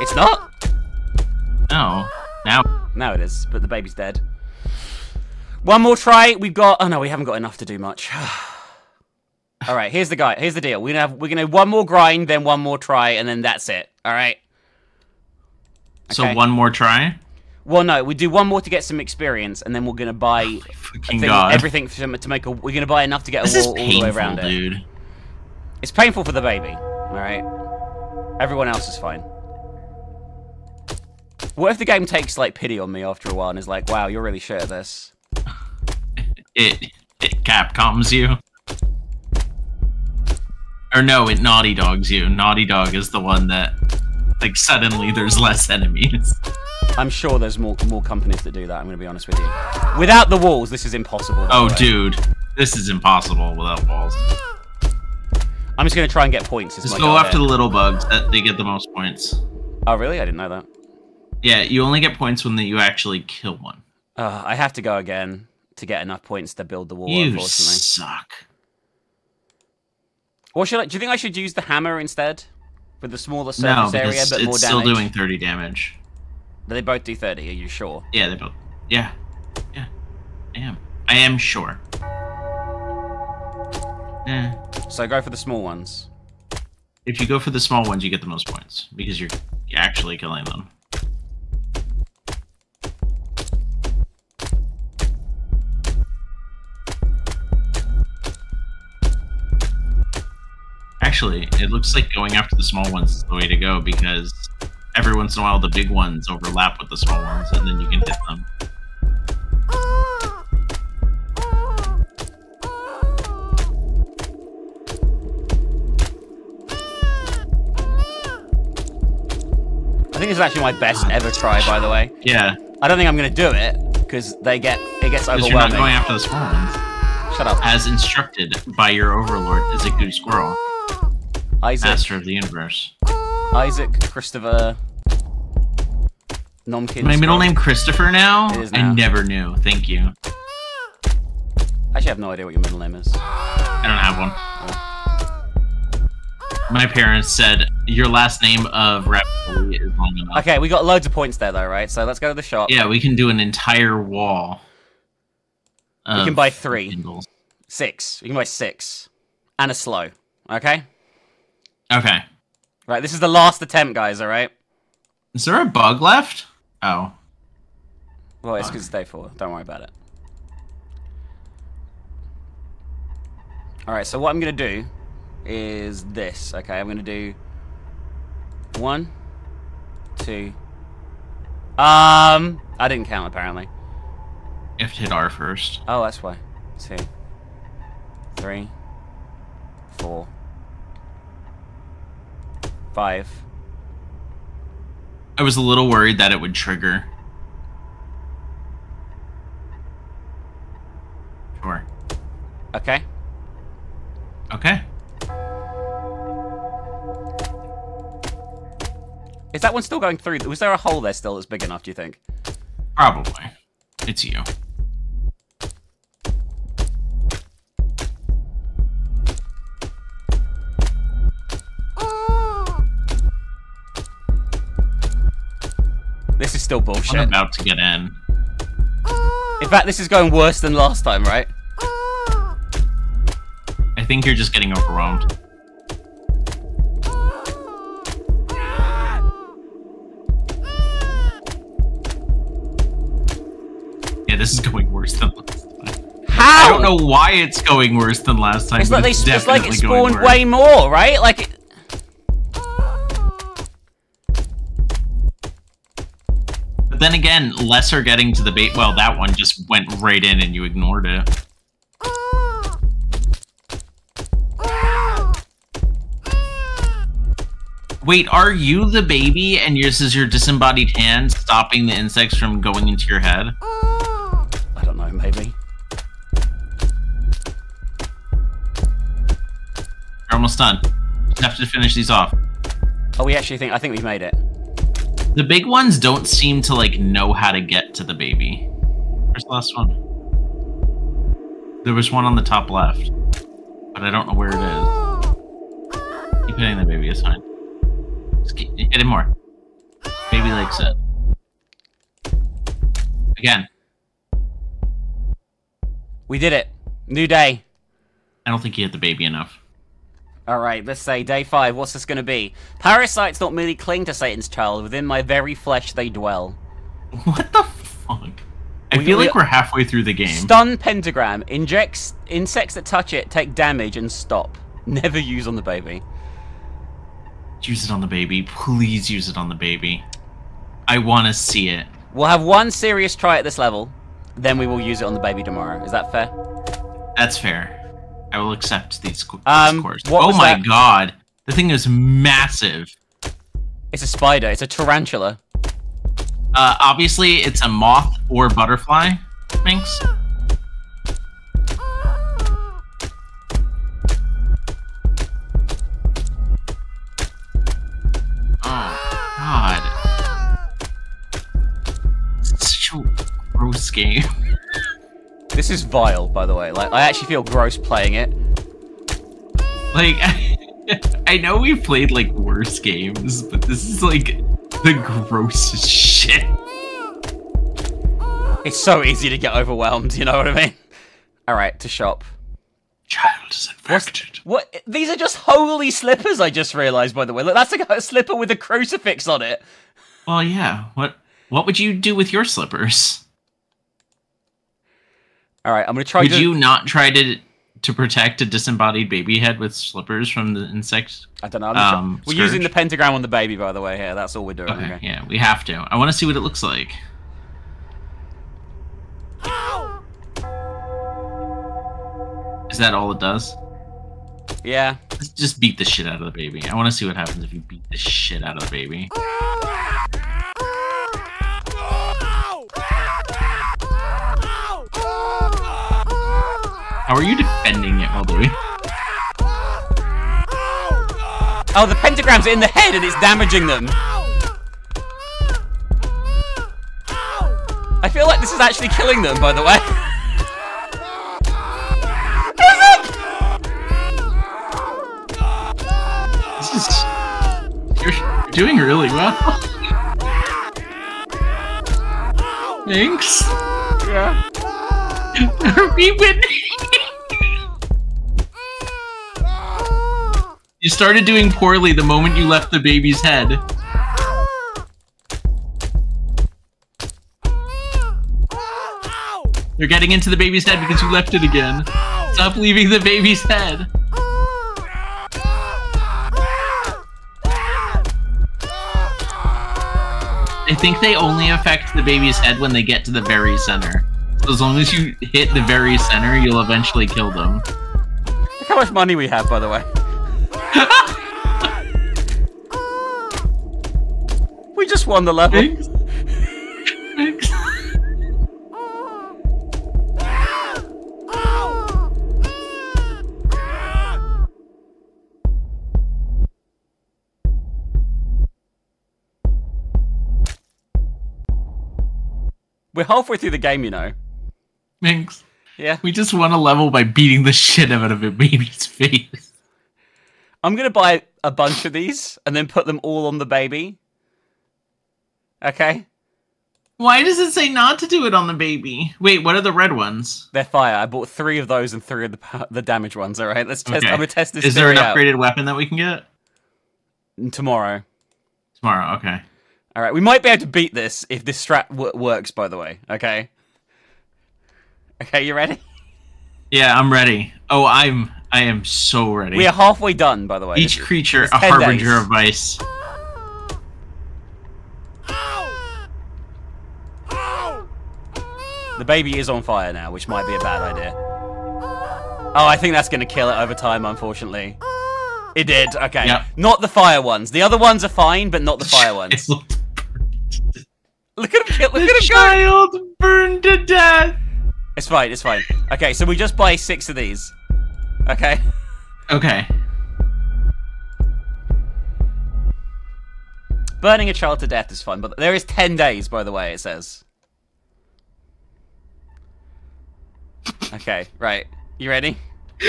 It's not. No. Now. Now it is, but the baby's dead. One more try. We've got. Oh no, we haven't got enough to do much. All right, here's the guy. Here's the deal. We're gonna have. We're gonna have one more grind, then one more try, and then that's it. All right. So one more try? Well, no, we do one more to get some experience, and then we're gonna buy Fucking thing- god. everything to, to make a. We're gonna buy enough to get a this is wall all the way painful, around it. dude. It's painful for the baby. All right. Everyone else is fine. What if the game takes like pity on me after a while and is like, "Wow, you're really shit at this." It it Capcoms you. Or no, it Naughty Dogs you. Naughty Dog is the one that like suddenly there's less enemies. I'm sure there's more more companies that do that. I'm gonna be honest with you. Without the walls, this is impossible. Oh dude. This is impossible without walls. I'm just gonna try and get points. Just go after the little bugs. That they get the most points. Oh really? I didn't know that. Yeah, you only get points when you actually kill one. Uh, I have to go again to get enough points to build the wall. You unfortunately. suck. Or should I? Do you think I should use the hammer instead, with the smaller No, surface area because but more it's damage? still doing 30 damage. They both do 30? Are you sure? Yeah, they both. Yeah. Yeah. I am. I am sure. Eh. So go for the small ones. If you go for the small ones, you get the most points because you're actually killing them. actually, it looks like going after the small ones is the way to go because every once in a while the big ones overlap with the small ones, and then you can hit them. I think this is actually my best ever try, by the way. Yeah, I don't think I'm gonna do it because they get it gets because you're not going after the small ones. Shut up, As instructed by your overlord, Izaku Squirrel, Isaac. master of the universe. Isaac Christopher My middle name Christopher now? Is I never knew. Thank you. I actually have no idea what your middle name is. I don't have one. My parents said your last name of Ravioli is long enough. Okay, we got loads of points there though, right? So let's go to the shop. Yeah, we can do an entire wall. We can buy three. Six. We can buy six. And a slow. Okay? Okay. Right, this is the last attempt, guys, alright? Is there a bug left? Oh. Well, it's because it's day four. Don't worry about it. Alright, so what I'm gonna do is this, okay? I'm gonna do one, two. Um, I didn't count apparently. You have to hit R first. Oh, that's why. Two, three, four, five. I was a little worried that it would trigger. Sure. Okay. Okay. Is that one still going through? Was there a hole there still that's big enough? Do you think? Probably. It's you. This is still I'm bullshit. about to get in. Ah. In fact, this is going worse than last time, right? I think you're just getting overwhelmed. Yeah, this is going worse than last time. How? I don't know why it's going worse than last time. It's but like they. it's It's like it going spawned way more, right? Like. But then again, lesser getting to the bait. Well, that one just went right in and you ignored it. Wait, are you the baby and yours is your disembodied hand stopping the insects from going into your head? I don't know. Maybe. You're almost done. Just have to finish these off. Oh, we actually think. I think we've made it. The big ones don't seem to like know how to get to the baby. Where's the last one? There was one on the top left, but I don't know where it is. Keep hitting the baby, it's fine. Just keep hit it more. Baby likes it. Again, We did it. New day. I don't think you hit the baby enough. All right, let's say day five. What's this going to be? Parasites not merely cling to Satan's child; within my very flesh they dwell. What the fuck? I We- feel we- like we're halfway through the game. Stun pentagram. Injects insects that touch it take damage and stop. Never use on the baby. Use it on the baby. Please use it on the baby. I want to see it. We'll have one serious try at this level, then we will use it on the baby tomorrow. Is that fair? That's fair. I will accept these, Um, course. Oh my that? god. The thing is massive. It's a spider. It's a tarantula. Uh, obviously, it's a moth or butterfly, Minx. Oh, God. It's such a gross game. This is vile, by the way. Like, I actually feel gross playing it. Like, I know we've played, like, worse games, but this is, like, the grossest shit. It's so easy to get overwhelmed. You know what I mean? All right, to shop. Child is infected. What? These are just holy slippers. I just realized, by the way. Look, that's like a slipper with a crucifix on it. Well, yeah. What What would you do with your slippers? All right, I'm gonna try. Would to... you not try to to protect a disembodied baby head with slippers from the insects? I don't know. I'm not sure. Um, We're using the pentagram on the baby, by the way. Here, that's all we're doing. Okay, Okay. yeah, we have to. I want to see what it looks like. Is that all it does? Yeah. Let's just beat the shit out of the baby. I want to see what happens if you beat the shit out of the baby. How are you defending it, Mulderly? Oh, the pentagram's are in the head and it's damaging them. I feel like this is actually killing them, by the way. This is. You're doing really well. Thanks. Yeah. Are we winning? You started doing poorly the moment you left the baby's head. You're getting into the baby's head because you left it again. Stop leaving the baby's head. I think they only affect the baby's head when they get to the very center. So as long as you hit the very center, you'll eventually kill them. Look how much money we have, by the way. We just won the level. Thanks. Thanks. We're halfway through the game, you know. Thanks. Yeah. We just won a level by beating the shit out of a baby's face. I'm gonna buy a bunch of these and then put them all on the baby. Okay? Why does it say not to do it on the baby? Wait, what are the red ones? They're fire. I bought three of those and three of the the damage ones. All right, let's test. Okay. I'm gonna test this. Is there an theory out upgraded weapon that we can get? Mm, tomorrow? Tomorrow, okay. All right, we might be able to beat this if this strat w- works. By the way, okay. Okay, you ready? Yeah, I'm ready. Oh, I'm I am so ready. We are halfway done. By the way, Each creature a harbinger days. of vice. The baby is on fire now, which might be a bad idea. Oh, I think that's gonna kill it over time. Unfortunately, it did. Okay, Yep. not the fire ones. The other ones are fine, but not the fire ones. Look at him! kill- Look the at him go! child burned to death. It's fine. It's fine. Okay, so we just buy six of these. Okay. Okay. Burning a child to death is fun, but there is 10 days, by the way, it says. Okay, right. You ready?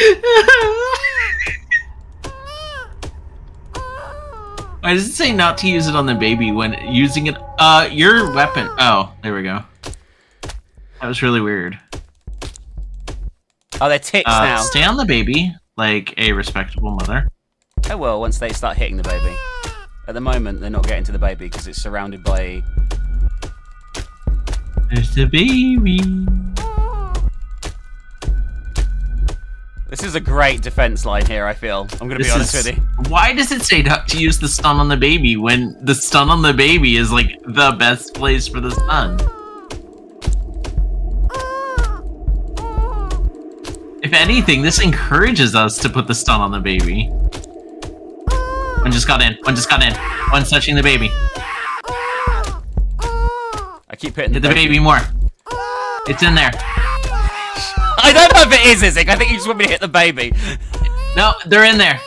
Why does it say not to use it on the baby when using it? Uh, your weapon. Oh, there we go. That was really weird. Oh, they're ticks Uh, now. stay on the baby like a respectable mother. Oh, well, once they start hitting the baby. At the moment, they're not getting to the baby because it's surrounded by. There's the baby. This is a great defense line here, I feel. I'm going to be honest is- with you. Why does it say not to use the stun on the baby when the stun on the baby is like the best place for the stun? If anything, this encourages us to put the stun on the baby. One just got in. One just got in. One's touching the baby. I keep hitting Hit the baby more. It's in there. I don't know if it is Izzy. I think you just want me to hit the baby. No, they're in there.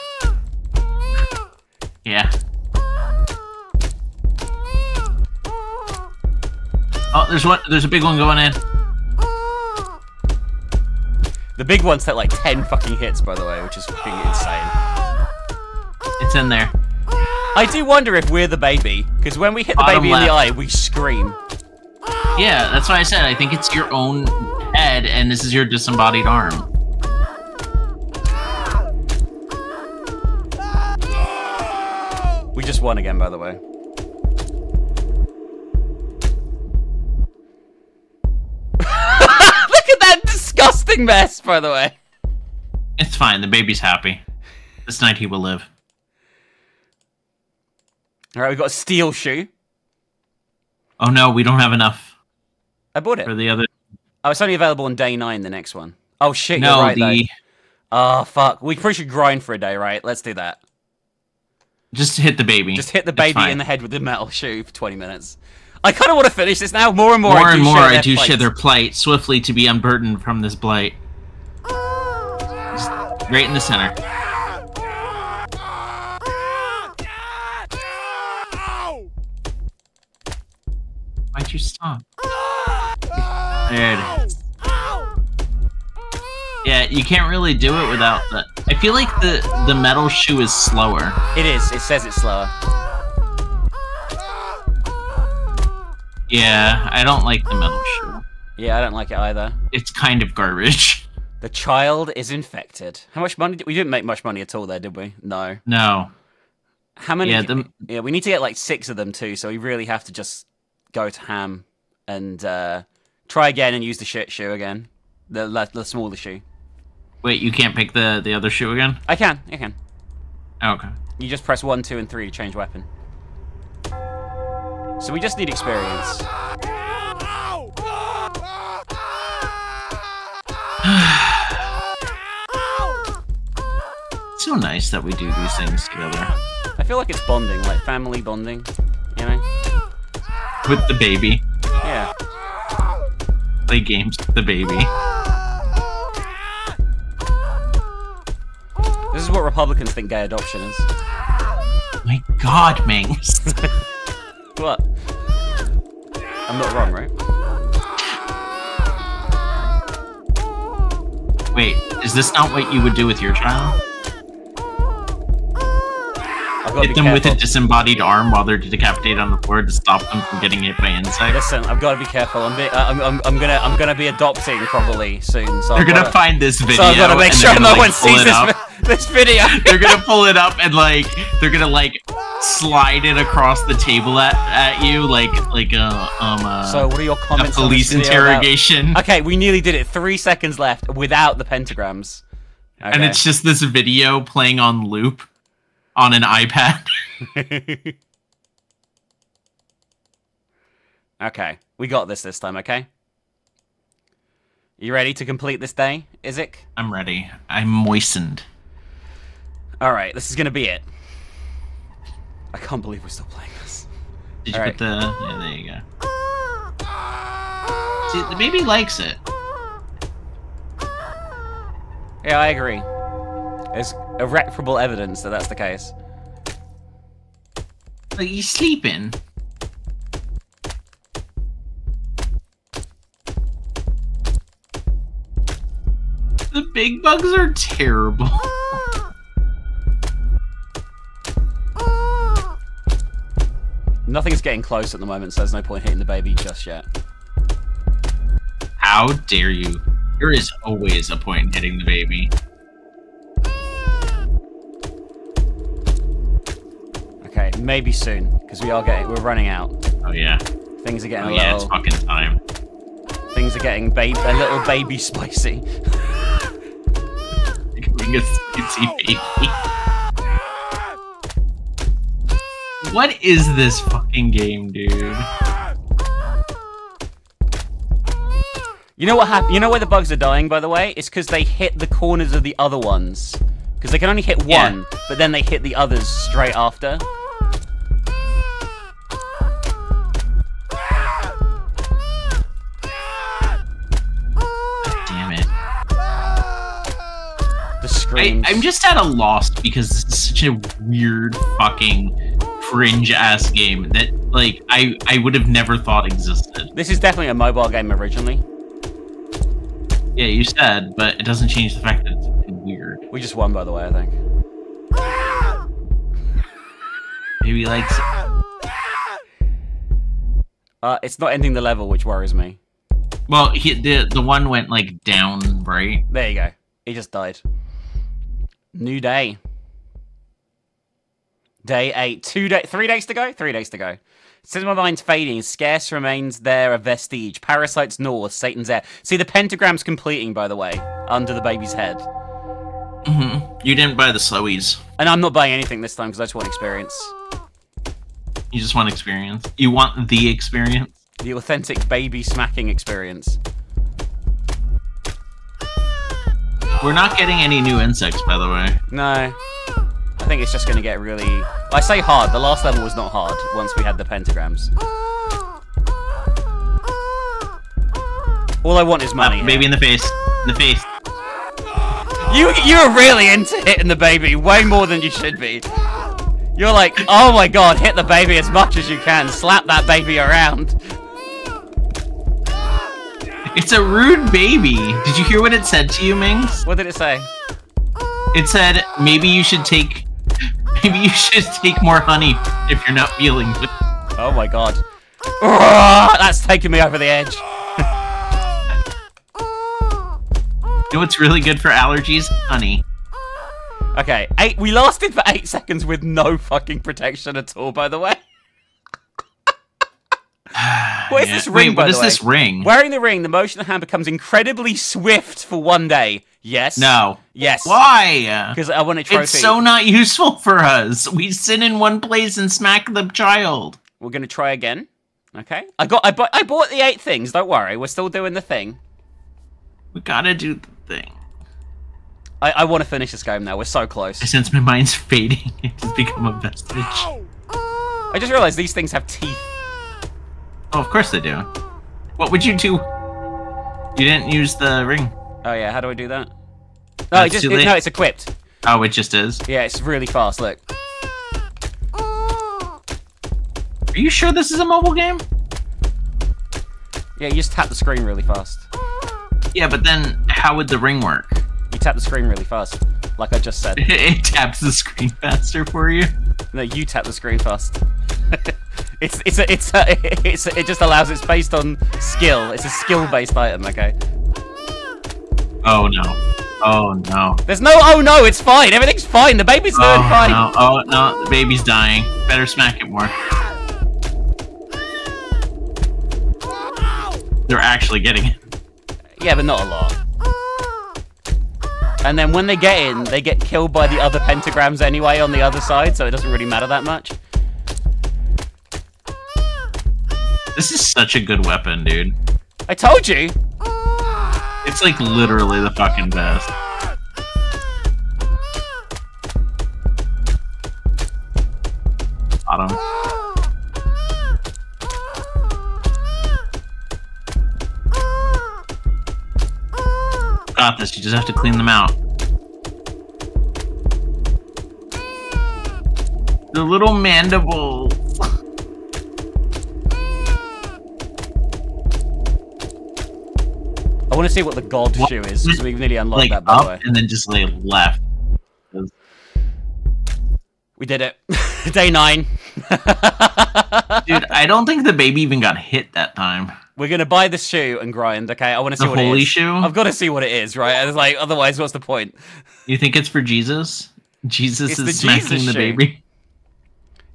Yeah. Oh, there's one. There's a big one going in. The big ones take like 10 fucking hits, by the way, which is fucking insane. It's in there. I do wonder if we're the baby, because when we hit the Bottom baby in the eye, we scream. Yeah, that's why I said I think it's your own head, and this is your disembodied arm. We just won again, by the way. Mess, by the way. It's fine. The baby's happy. This night he will live. All right, we've got a steel shoe. Oh no, we don't have enough I bought it. for the other. Oh, it's only available on day nine. The next one. Oh shit! No, you're right. the Though. Oh fuck. We probably should grind for a day, right? Let's do that. just hit the baby. Just hit the baby in the head with the metal shoe for 20 minutes. I kind of want to finish this now. More and more. More I do and more, I do plight. share their plight swiftly to be unburdened from this blight. Just right in the center. Why'd you stop? There it is. Yeah, you can't really do it without the. I feel like the the metal shoe is slower. It is. It says it's slower. Yeah, I don't like the metal shoe. Yeah, I don't like it either. It's kind of garbage. The child is infected. How much money? Did, we didn't make much money at all there, did we? No. No. How many? Yeah, them- yeah, we need to get like six of them too. So we really have to just go to ham and uh, try again and use the shit shoe again. The le- the smaller shoe. Wait, you can't pick the the other shoe again? I can. I can. Okay. You just press one, two, and three to change weapon. So we just need experience. It's so nice that we do these things together. I feel like it's bonding, like family bonding. You know? With the baby. Yeah. Play games with the baby. This is what Republicans think gay adoption is. My god, Mangs. What? I'm not wrong, right? Wait, is this not what you would do with your child? I've got to Hit them with a disembodied arm while they're decapitated on the floor to stop them from getting hit by insects? Listen, I've got to be careful. I'm, be, uh, I'm, I'm, I'm gonna I'm gonna be adopting probably soon. So They're I've gonna gotta, find this video. So I've got to make sure no gonna, one sees this this video. they're gonna pull it up and like they're gonna like slide it across the table at, at you like like a um uh, so what are your comments? on police video about- interrogation. Okay, we nearly did it. Three seconds left without the pentagrams. Okay. and it's just this video playing on loop on an iPad. okay, we got this this time. Okay. You ready to complete this day, Isaac? I'm ready. I'm moistened. All right, this is gonna be it. I can't believe we're still playing this. Did you All put the? Yeah, there you go. See, the baby likes it. Yeah, I agree. There's irreparable evidence that that's the case. Like he's sleeping. The big bugs are terrible. Nothing's getting close at the moment, so there's no point hitting the baby just yet. How dare you? There is always a point in hitting the baby. Okay, maybe soon, because we are getting, we're running out. Oh yeah. Things are getting Oh a yeah, it's fucking time. things are getting ba- a little baby spicy. A spicy baby. What is this fucking game, dude? You know what happened? You know why the bugs are dying, by the way? It's because they hit the corners of the other ones. Because they can only hit Yeah. one, but then they hit the others straight after. Damn it. The I, screams. I'm just at a loss because this is such a weird fucking cringe ass game that like I I would have never thought existed. This is definitely a mobile game originally. Yeah, you said, but it doesn't change the fact that it's weird. We just won, by the way, I think. Maybe like Uh, it's not ending the level, which worries me. well, he, the the one went like down, right? There you go. He just died. New day. Day eight. Two day. Three days to go. Three days to go. Cinema mind's fading. Scarce remains there a vestige. Parasites north. Satan's heir. See the pentagram's completing, by the way, under the baby's head. hmm You didn't buy the slowies. And I'm not buying anything this time because I just want experience. You just want experience. You want the experience. The authentic baby smacking experience. We're not getting any new insects, by the way. No. I think it's just going to get really... I say hard. The last level was not hard once we had the pentagrams. All I want is money. Baby in the face. In the face. You you're really into hitting the baby way more than you should be. You're like, oh my god, hit the baby as much as you can. Slap that baby around. It's a rude baby. Did you hear what it said to you, Mings? What did it say? It said maybe you should take maybe you should take more honey if you're not feeling good. Oh my god. Ugh, that's taking me over the edge. You know what's really good for allergies? Honey. Okay, eight. We lasted for eight seconds with no fucking protection at all. By the way. What is Yeah. this ring? Wait, by what the is way? this ring? Wearing the ring, the motion of the hand becomes incredibly swift for one day. Yes. No. Yes. Why? Because I want a trophy. It's so not useful for us. We sit in one place and smack the child. We're gonna try again. Okay. I got. I bought. I bought the eight things. Don't worry. We're still doing the thing. We gotta do the thing. I, I want to finish this game now. We're so close. I sense my mind's fading. It has become a vestige. I just realized these things have teeth. Oh, of course they do. What would you do? You didn't use the ring. Oh yeah. How do I do that? Oh, no, it just it- no. It's equipped. Oh, it just is. Yeah, it's really fast. Look. Are you sure this is a mobile game? Yeah, you just tap the screen really fast. Yeah, but then how would the ring work? You tap the screen really fast, like I just said. it taps the screen faster for you. No, you tap the screen fast. it's it's a, it's a, it's a, it just allows it's based on skill. It's a skill based item. Okay. Oh no. Oh no. There's no oh no, it's fine. Everything's fine. The baby's doing Oh fine. no. Oh no. The baby's dying. Better smack it more. They're actually getting it. Yeah, but not a lot. And then when they get in, they get killed by the other pentagrams anyway on the other side, so it doesn't really matter that much. This is such a good weapon, dude. I told you. It's like literally the fucking best. Bottom. Got this. You just have to clean them out. The little mandibles. Want to see what the god What? shoe is, because we've nearly unlocked Like that by the way. and then just lay left. We did it. Day nine. Dude, I don't think the baby even got hit that time. We're gonna buy the shoe and grind. Okay, I want to see The what it holy is. shoe? I've got to see what it is, right? And it's like, otherwise, what's the point? You think it's for Jesus? Jesus It's is the smacking Jesus the shoe. baby.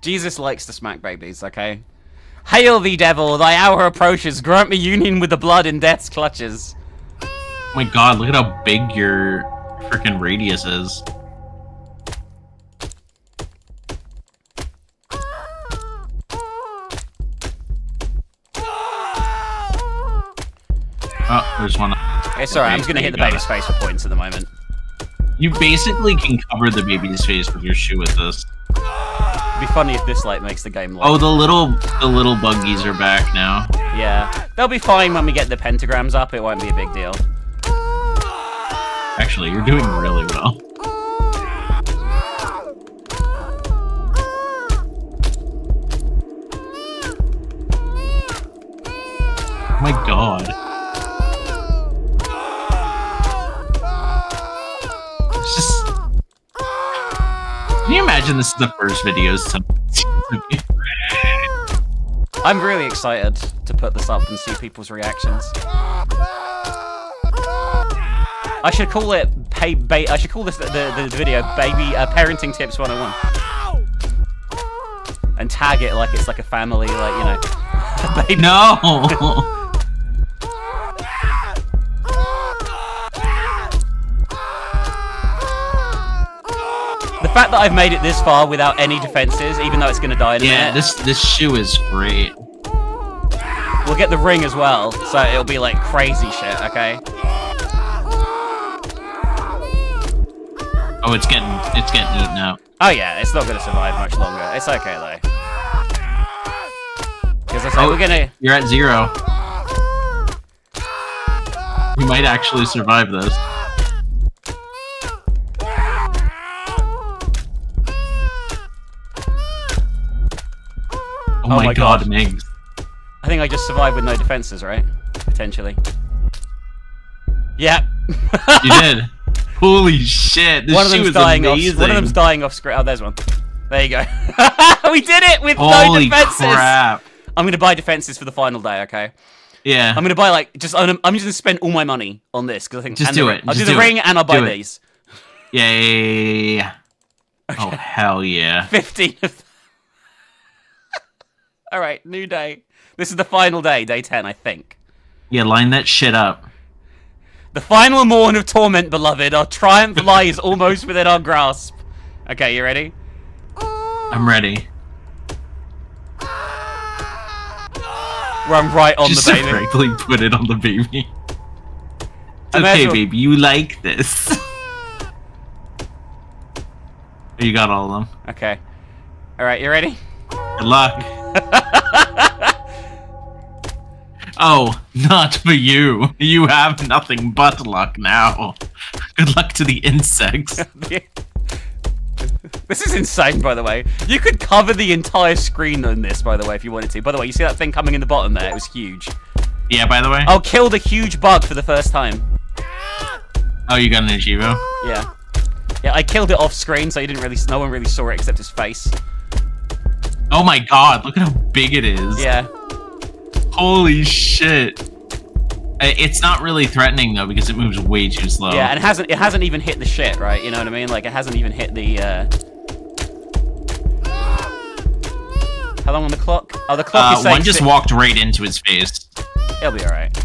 Jesus likes to smack babies. Okay. Hail thee, devil! Thy hour approaches. Grant me union with the blood in death's clutches. Oh my god, look at how big your freaking radius is. Oh, there's one. Hey, sorry, I'm just gonna hit the baby's face for points at the moment. You basically can cover the baby's face with your shoe with this. It'd be funny if this light makes the game. Oh, like, Oh, the little the little buggies are back now. yeah, they'll be fine when we get the pentagrams up. It won't be a big deal. Actually, you're doing really well. Oh my god. It's just. Can you imagine this is the first videos to. I'm really excited to put this up and see people's reactions. I should call it pay ba- I should call this the, the, the video baby uh, parenting tips 101 and tag it like it's like a family like you know baby no! The fact that I've made it this far without any defenses, even though it's gonna die in a Yeah, minute, this this shoe is great. we'll get the ring as well, so it'll be like crazy shit. Okay. Oh, it's getting it's getting eaten up. Oh yeah, it's not gonna survive much longer. It's okay though. Because I say Oh. we're gonna. You're at zero. You might actually survive this. Oh, oh my, my god, God. Migs. I think I just survived with no defenses, right? Potentially. Yeah. You did. Holy shit, this one of them's dying amazing. off. One of them's dying off screen. Oh, there's one. There you go. we did it with Holy no defenses. crap. I'm gonna buy defenses for the final day. Okay. Yeah. I'm gonna buy like just. I'm, I'm just gonna spend all my money on this because I think. Just do the, it. I'll Just do the do it. ring and I'll buy these. Yeah, yeah, yeah, yeah, yeah. Oh, hell yeah. Fifteen of. all right, new day. This is the final day, day ten, I think. Yeah, line that shit up. The final morn of torment, beloved. Our triumph lies almost within our grasp. Okay, you ready? I'm ready. Run right on Just the baby. directly put it on the baby. Okay, well- baby, you like this. you got all of them. Okay. All right, you ready? Good luck. oh, not for you. You have nothing but luck now. Good luck to the insects. this is insane, by the way. You could cover the entire screen on this, by the way, if you wanted to. By the way, you see that thing coming in the bottom there? It was huge. Yeah, by the way. Oh, I'll kill the huge bug for the first time. Oh, you got an Achivo? Yeah. Yeah, I killed it off screen, so you didn't really, no one really saw it except his face. Oh my god, look at how big it is. Yeah. Holy shit. It's not really threatening though because it moves way too slow. Yeah, and it hasn't, it hasn't even hit the shit, right? You know what I mean? Like, it hasn't even hit the, uh... How long on the clock? Oh, the clock uh, is one just walked right into his face. It'll be alright.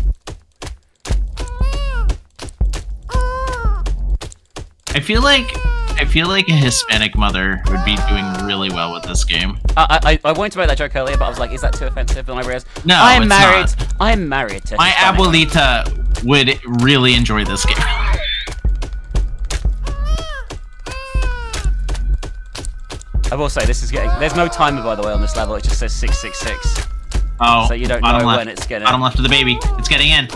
I feel like I feel like a Hispanic mother would be doing really well with this game. I, I, I wanted to make that joke earlier, but I was like, is that too offensive? And I realized, No, I'm it's married. not. I'm married to My Hispanic. abuelita would really enjoy this game. I will say this is getting. There's no timer by the way on this level. It just says six six six. Oh, So you don't know left. when it's gonna- Bottom left of the baby. It's getting in.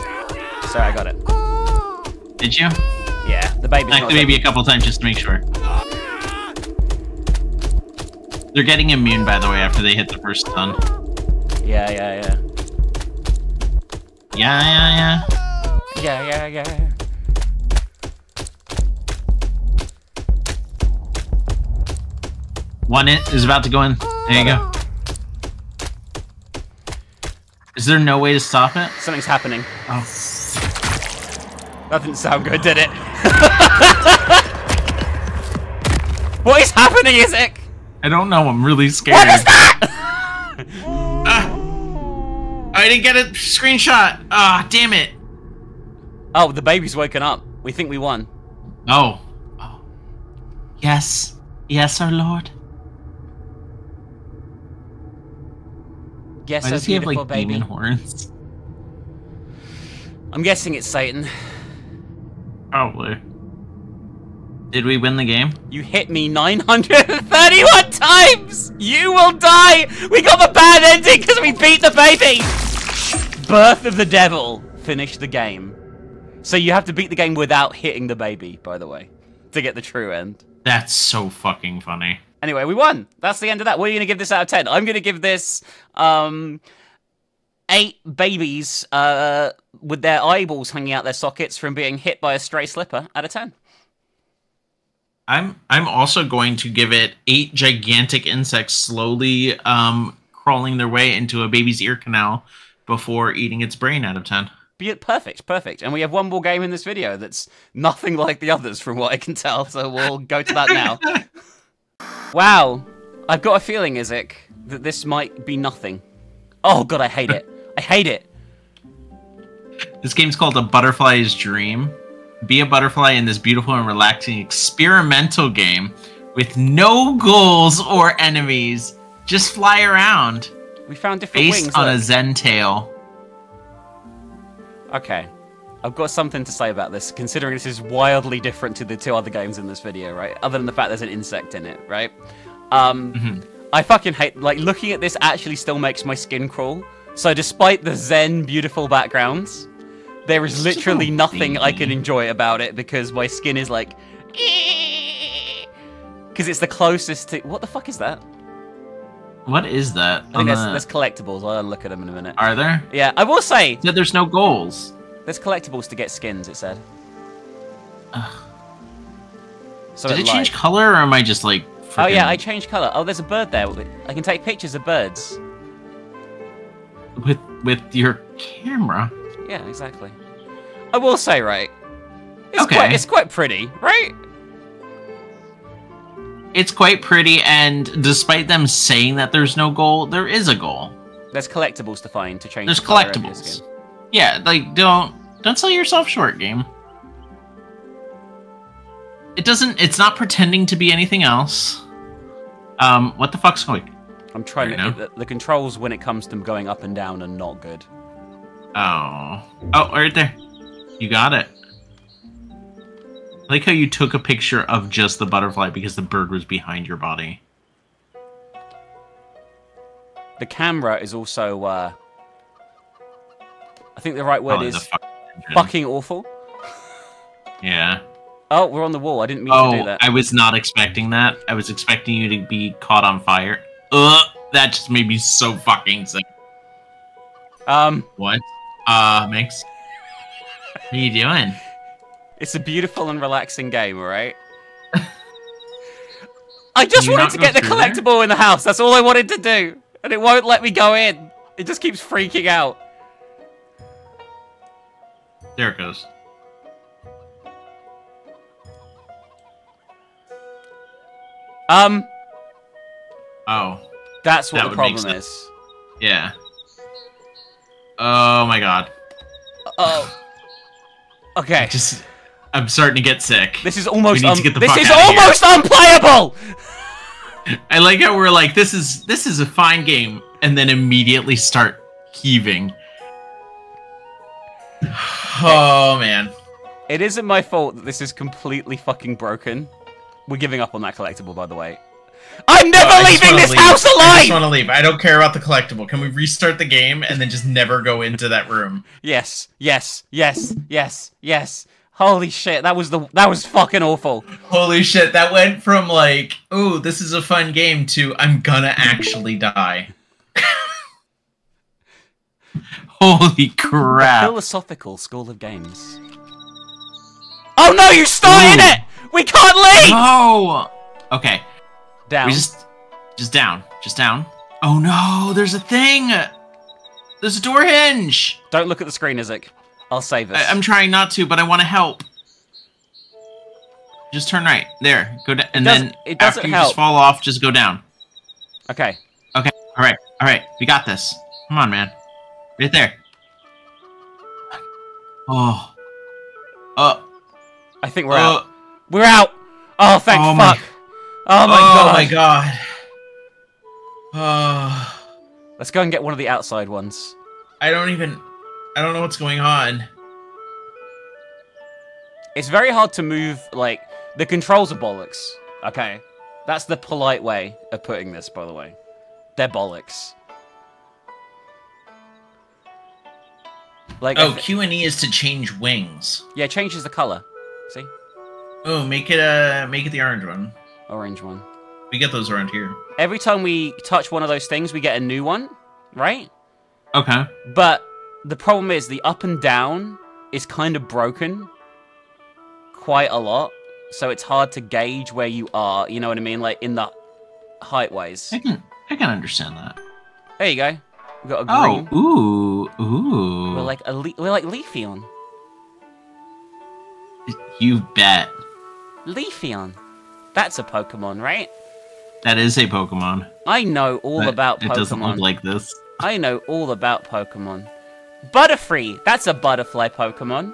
Sorry, I got it. Did you? Yeah, the baby's not. the baby a couple times just to make sure. They're getting immune, by the way, after they hit the first stun. Yeah, yeah, yeah. Yeah, yeah, yeah. Yeah, yeah, yeah. One it is about to go in. There you go. Is there no way to stop it? Something's happening. Oh. That didn't sound good, did it? what is happening, Isaac? I don't know. I'm really scared. What is that? Ah. I didn't get a screenshot. Ah, damn it. oh, the baby's woken up. We think we won. Oh. oh. Yes. Yes, our lord. Yes, Why does he have like baby. demon horns? I'm guessing it's Satan. Probably. Did we win the game? You hit me 931 times! You will die! We got the bad ending because we beat the baby! Birth of the Devil finished the game. So you have to beat the game without hitting the baby, by the way, to get the true end. That's so fucking funny. Anyway, we won. That's the end of that. What are you going to give this out of 10? I'm going to give this, um, eight babies, uh, with their eyeballs hanging out their sockets from being hit by a stray slipper out of 10. I'm I'm also going to give it eight gigantic insects slowly um crawling their way into a baby's ear canal before eating its brain out of ten. Be perfect, perfect. And we have one more game in this video that's nothing like the others from what I can tell, so we'll go to that now. wow. I've got a feeling, Isaac, that this might be nothing. Oh god, I hate it. I hate it. This game's called A Butterfly's Dream. Be a butterfly in this beautiful and relaxing experimental game with no goals or enemies. Just fly around. We found different Based wings. on a. Zen tale. Okay. I've got something to say about this, considering this is wildly different to the two other games in this video, right? Other than the fact there's an insect in it, right? Um, Mhm. I fucking hate, like, looking at this actually still makes my skin crawl. So despite the zen, beautiful backgrounds, there is literally nothing I can enjoy about it because my skin is like... Because it's the closest to... What the fuck is that? What is that? I think there's, the- there's collectibles. I'll look at them in a minute. Are there? Yeah, I will say, Said there's no goals. there's collectibles to get skins, it said. Ugh. So Did it lied. change color, or am I just like? Oh yeah, I changed color. Oh, there's a bird there. I can take pictures of birds. With with your camera. Yeah, exactly. I will say, right? It's Okay. quite, it's quite pretty, right? It's quite pretty, and despite them saying that there's no goal, there is a goal. There's collectibles to find to change. There's the color of your collectibles. Yeah, like don't don't sell yourself short, game. It doesn't. It's not pretending to be anything else. Um, what the fuck's going? I'm trying to. The, the controls when it comes to going up and down are not good. Oh, oh, right there. You got it. I like how you took a picture of just the butterfly because the bird was behind your body. The camera is also. uh I think the right word Probably is fucking fucking awful. Yeah. Oh, we're on the wall. I didn't mean to do Oh, that. I was not expecting that. I was expecting you to be caught on fire. Ugh, that just made me so fucking sick. Um, What? Uh, Minx? What are you doing? it's a beautiful and relaxing game, all right? I just you wanted to get the through there? collectible in the house. That's all I wanted to do, and it won't let me go in. It just keeps freaking out. There it goes. Um, Oh, that's what That the problem is. yeah. Oh my god. Uh, oh. Okay. Just, I'm starting to get sick. This is almost need to get the this fuck is almost unplayable. I like how we're like, this is this is a fine game, and then immediately start heaving. Oh man. It isn't my fault that this is completely fucking broken. We're giving up on that collectible, by the way. I'm never leaving this leave. house alive. I just want to leave. I don't care about the collectible. Can we restart the game and then just never go into that room? Yes, yes, yes, yes, yes. Holy shit, that was the that was fucking awful. Holy shit, that went from like, oh, this is a fun game to I'm gonna actually die. Holy crap. Philosophical School of Games. Oh no, you started Ooh. it! We can't leave! No! Okay, Down. we just just down. Just down. Oh no, there's a thing! There's a door hinge! Don't look at the screen, Isaac. I'll save us. I, I'm trying not to, but I want to help. Just turn right. There. Go down. And then it after you help. just fall off, just go down. Okay. Okay. Alright. Alright. We got this. Come on, man. Right there. Oh. Oh. I think we're oh. out. We're out! Oh, thank Oh fuck! Oh my oh god! my god. Oh. Let's go and get one of the outside ones. I don't even. I don't know what's going on. It's very hard to move, like, the controls are bollocks. Okay? That's the polite way of putting this, by the way. They're bollocks. Like, Oh, Q and E is to change wings. yeah, it changes the color. See? Oh, make it uh make it the orange one. Orange one. We get those around here. Every time we touch one of those things, we get a new one, right? Okay. But the problem is the up and down is kind of broken quite a lot. So it's hard to gauge where you are, you know what I mean? Like in the height ways. I can I can understand that. There you go. We got a Oh, green. ooh, ooh. We're like a le- we're like Leafeon. you bet. Leafeon. That's a Pokemon, right? That is a Pokemon. I know all but about It doesn't Pokemon. look like this. I know all about Pokemon. Butterfree. That's a butterfly Pokemon.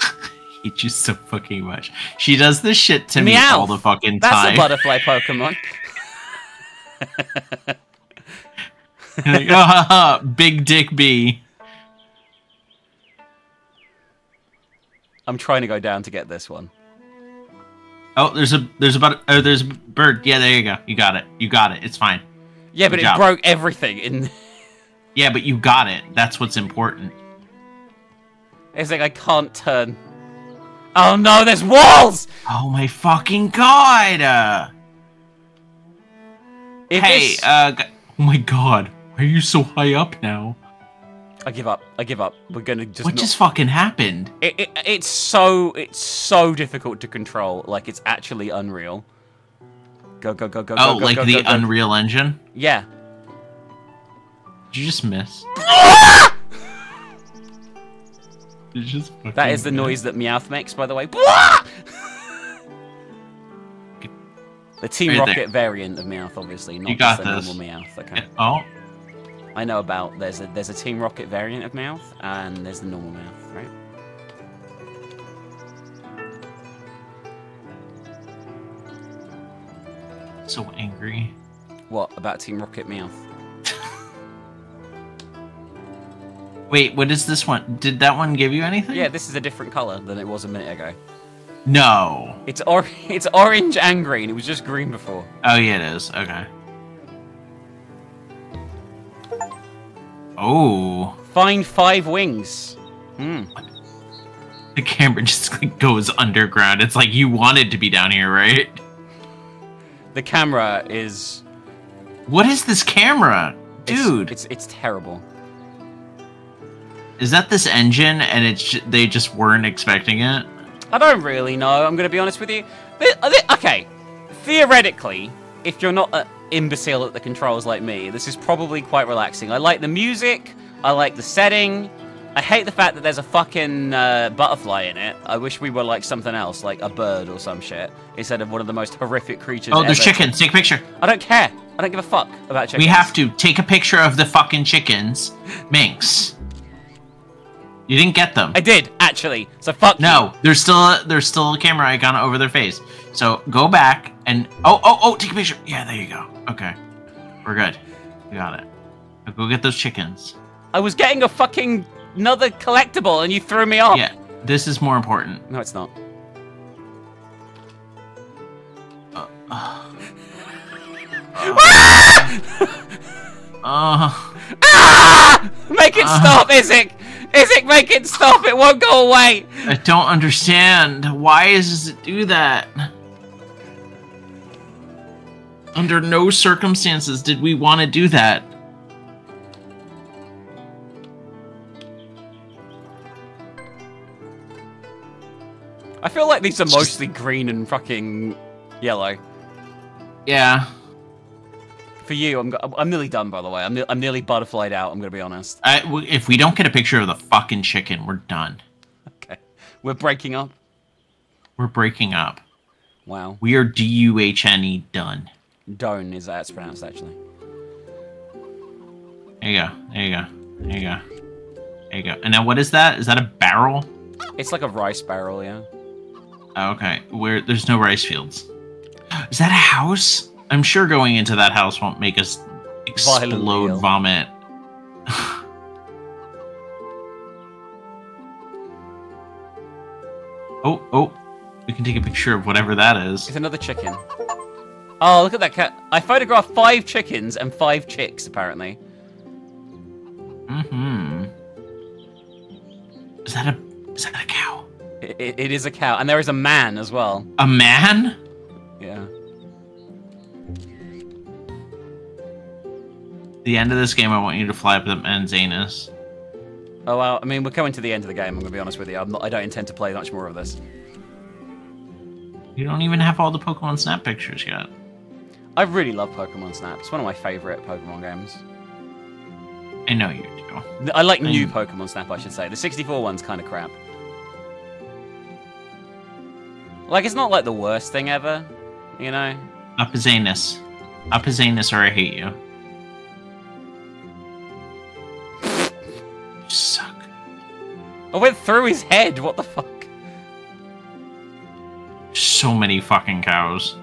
hate you so fucking much. She does this shit to me all the fucking That's time. That's a butterfly Pokemon. like, oh, ha, ha, big dick B. I'm trying to go down to get this one. Oh, there's a there's a but oh there's a bird. Yeah, there you go. You got it. You got it. It's fine. Yeah, but Good it broke everything. In Yeah, but you got it. That's what's important. it's like I can't turn. Oh no, there's walls. Oh my fucking god! Uh, If hey, this- uh, oh my god, why are you so high up now? I give up. I give up. We're gonna just. what not- just fucking happened? It, it, it's so it's so difficult to control. Like it's actually unreal. Go go go go Oh, go go like go, the go, go. Unreal Engine? Yeah. Did you just miss? Did you just That fucking is the miss? noise that Meowth makes, by the way. the Team Right Rocket there. variant of Meowth, obviously, not You got just the this. normal Meowth. Okay. Yeah, Oh, I know about there's a there's a Team Rocket variant of Meowth, and there's the normal Meowth, right? so angry. What about Team Rocket Meowth? Wait, what is this one? Did that one give you anything? Yeah, this is a different color than it was a minute ago. No. It's or it's orange and green. It was just green before. Oh yeah, it is. Okay. Oh, Find five wings. Hmm. the camera just like goes underground. It's like you wanted to be down here, right? The camera is What is this camera, dude? It's it's terrible. Is that this engine, and it's they just weren't expecting it? I don't really know. I'm going to be honest with you. Th- uh, th- Okay, theoretically, if you're not an imbecile at the controls like me, this is probably quite relaxing. I like the music. I like the setting. I hate the fact that there's a fucking uh, butterfly in it. I wish we were like something else, like a bird or some shit, instead of one of the most horrific creatures. Oh, there's chickens. Take a picture. I don't care. I don't give a fuck about chickens. We have to take a picture of the fucking chickens. Minx. You didn't get them. I did actually. So fuck. you. No, there's still a, there's still a camera icon over their face. So go back and oh oh oh, take a picture. Yeah, there you go. Okay, we're good. We got it. Go get those chickens. I was getting a fucking another collectible, and you threw me off. Yeah, this is more important. No, it's not. Uh, Make it Uh. stop, Isaac! Isaac, make it stop! It won't go away! I don't understand. Why does it do that? Under no circumstances did we want to do that. I feel like these are mostly green and fucking yellow. Yeah. For you, I'm, I'm nearly done, by the way. I'm, ne- I'm nearly butterflied out, I'm gonna be honest. I, if we don't get a picture of the fucking chicken, we're done. Okay. We're breaking up. We're breaking up. Wow. We are D U H N E done. Doan is how it's pronounced, actually. There you go. There you go. There you go. There you go. And now what is that? Is that a barrel? It's like a rice barrel, yeah. Oh, okay. Where there's no rice fields. Is that a house? I'm sure going into that house won't make us explode vomit. oh, oh. We can take a picture of whatever that is. It's another chicken. Oh, look at that cat. I photographed five chickens and five chicks, apparently. Mm-hmm. Is that a is that a cow? It, it, is a cow. And there is a man as well. A man? Yeah. The end of this game, I want you to fly up the man's anus. Oh, well, I mean, we're coming to the end of the game, I'm going to be honest with you. I'm not, I don't intend to play much more of this. You don't even have all the Pokemon Snap pictures yet. I really love Pokemon Snap. It's one of my favorite Pokemon games. I know you do. I like new Mm. Pokemon Snap, I should say. The 64 one's kind of crap. Like, it's not like the worst thing ever, you know? Up his anus. Up his anus or I hate you. You suck. I went through his head, what the fuck? so many fucking cows.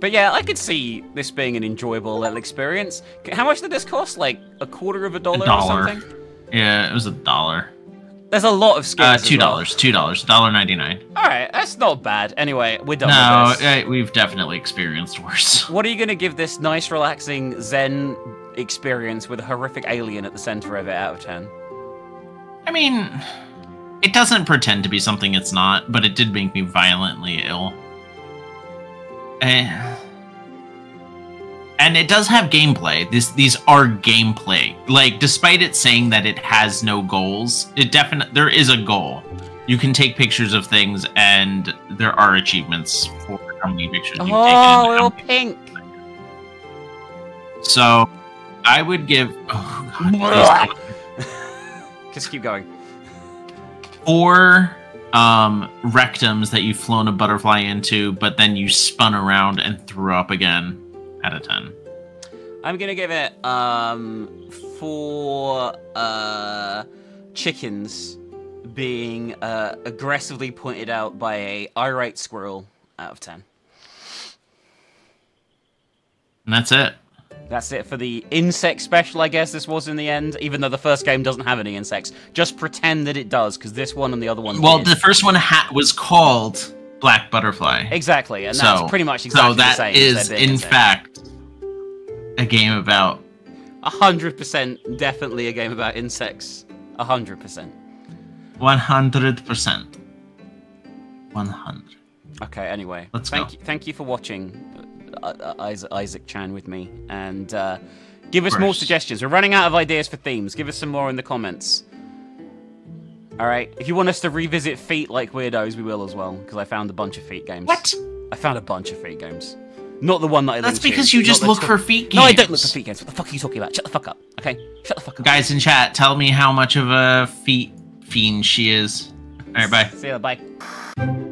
But yeah, I could see this being an enjoyable little experience. How much did this cost? Like a quarter of a dollar, A dollar. or something? Yeah, it was a dollar. There's a lot of Uh, skins. as two well. dollars. Two dollars. Dollar ninety nine. All right, that's not bad. Anyway, we're done No, with this. uh, we've definitely experienced worse. What are you gonna give this nice, relaxing Zen experience with a horrific alien at the center of it out of ten? I mean, it doesn't pretend to be something it's not, but it did make me violently ill. Eh. And it does have gameplay. This these are gameplay. Like despite it saying that it has no goals, it definitely there is a goal. You can take pictures of things and there are achievements for how many pictures you've taken. Oh, and little pink. So I would give oh God. Just keep going. four um rectums that you've flown a butterfly into, but then you spun around and threw up again out of ten. I'm gonna give it um four uh chickens being uh, aggressively pointed out by a irate squirrel out of ten. And that's it. That's it for the insect special, I guess this was in the end, even though the first game doesn't have any insects. Just pretend that it does, because this one and the other one Well, did. the first one ha- was called Black Butterfly. Exactly, and so that's pretty much exactly so that the same. is as there being in insects. fact a game about A hundred percent, definitely a game about insects. A hundred percent. one hundred percent. One hundred. Okay. Anyway, Let's thank go. you, thank you for watching, Isaac, Isaac Chan with me, and uh, give us more suggestions. We're running out of ideas for themes. Give us some more in the comments. All right. If you want us to revisit feet like weirdos, we will as well, because I found a bunch of feet games. What? I found a bunch of feet games. Not the one that I That's linked to, because you just the look for feet games. No, I don't look for feet games. What the fuck are you talking about? Shut the fuck up. Okay. Shut the fuck up. Guys in chat, tell me how much of a feet fiend she is. All right, bye. See you. Bye.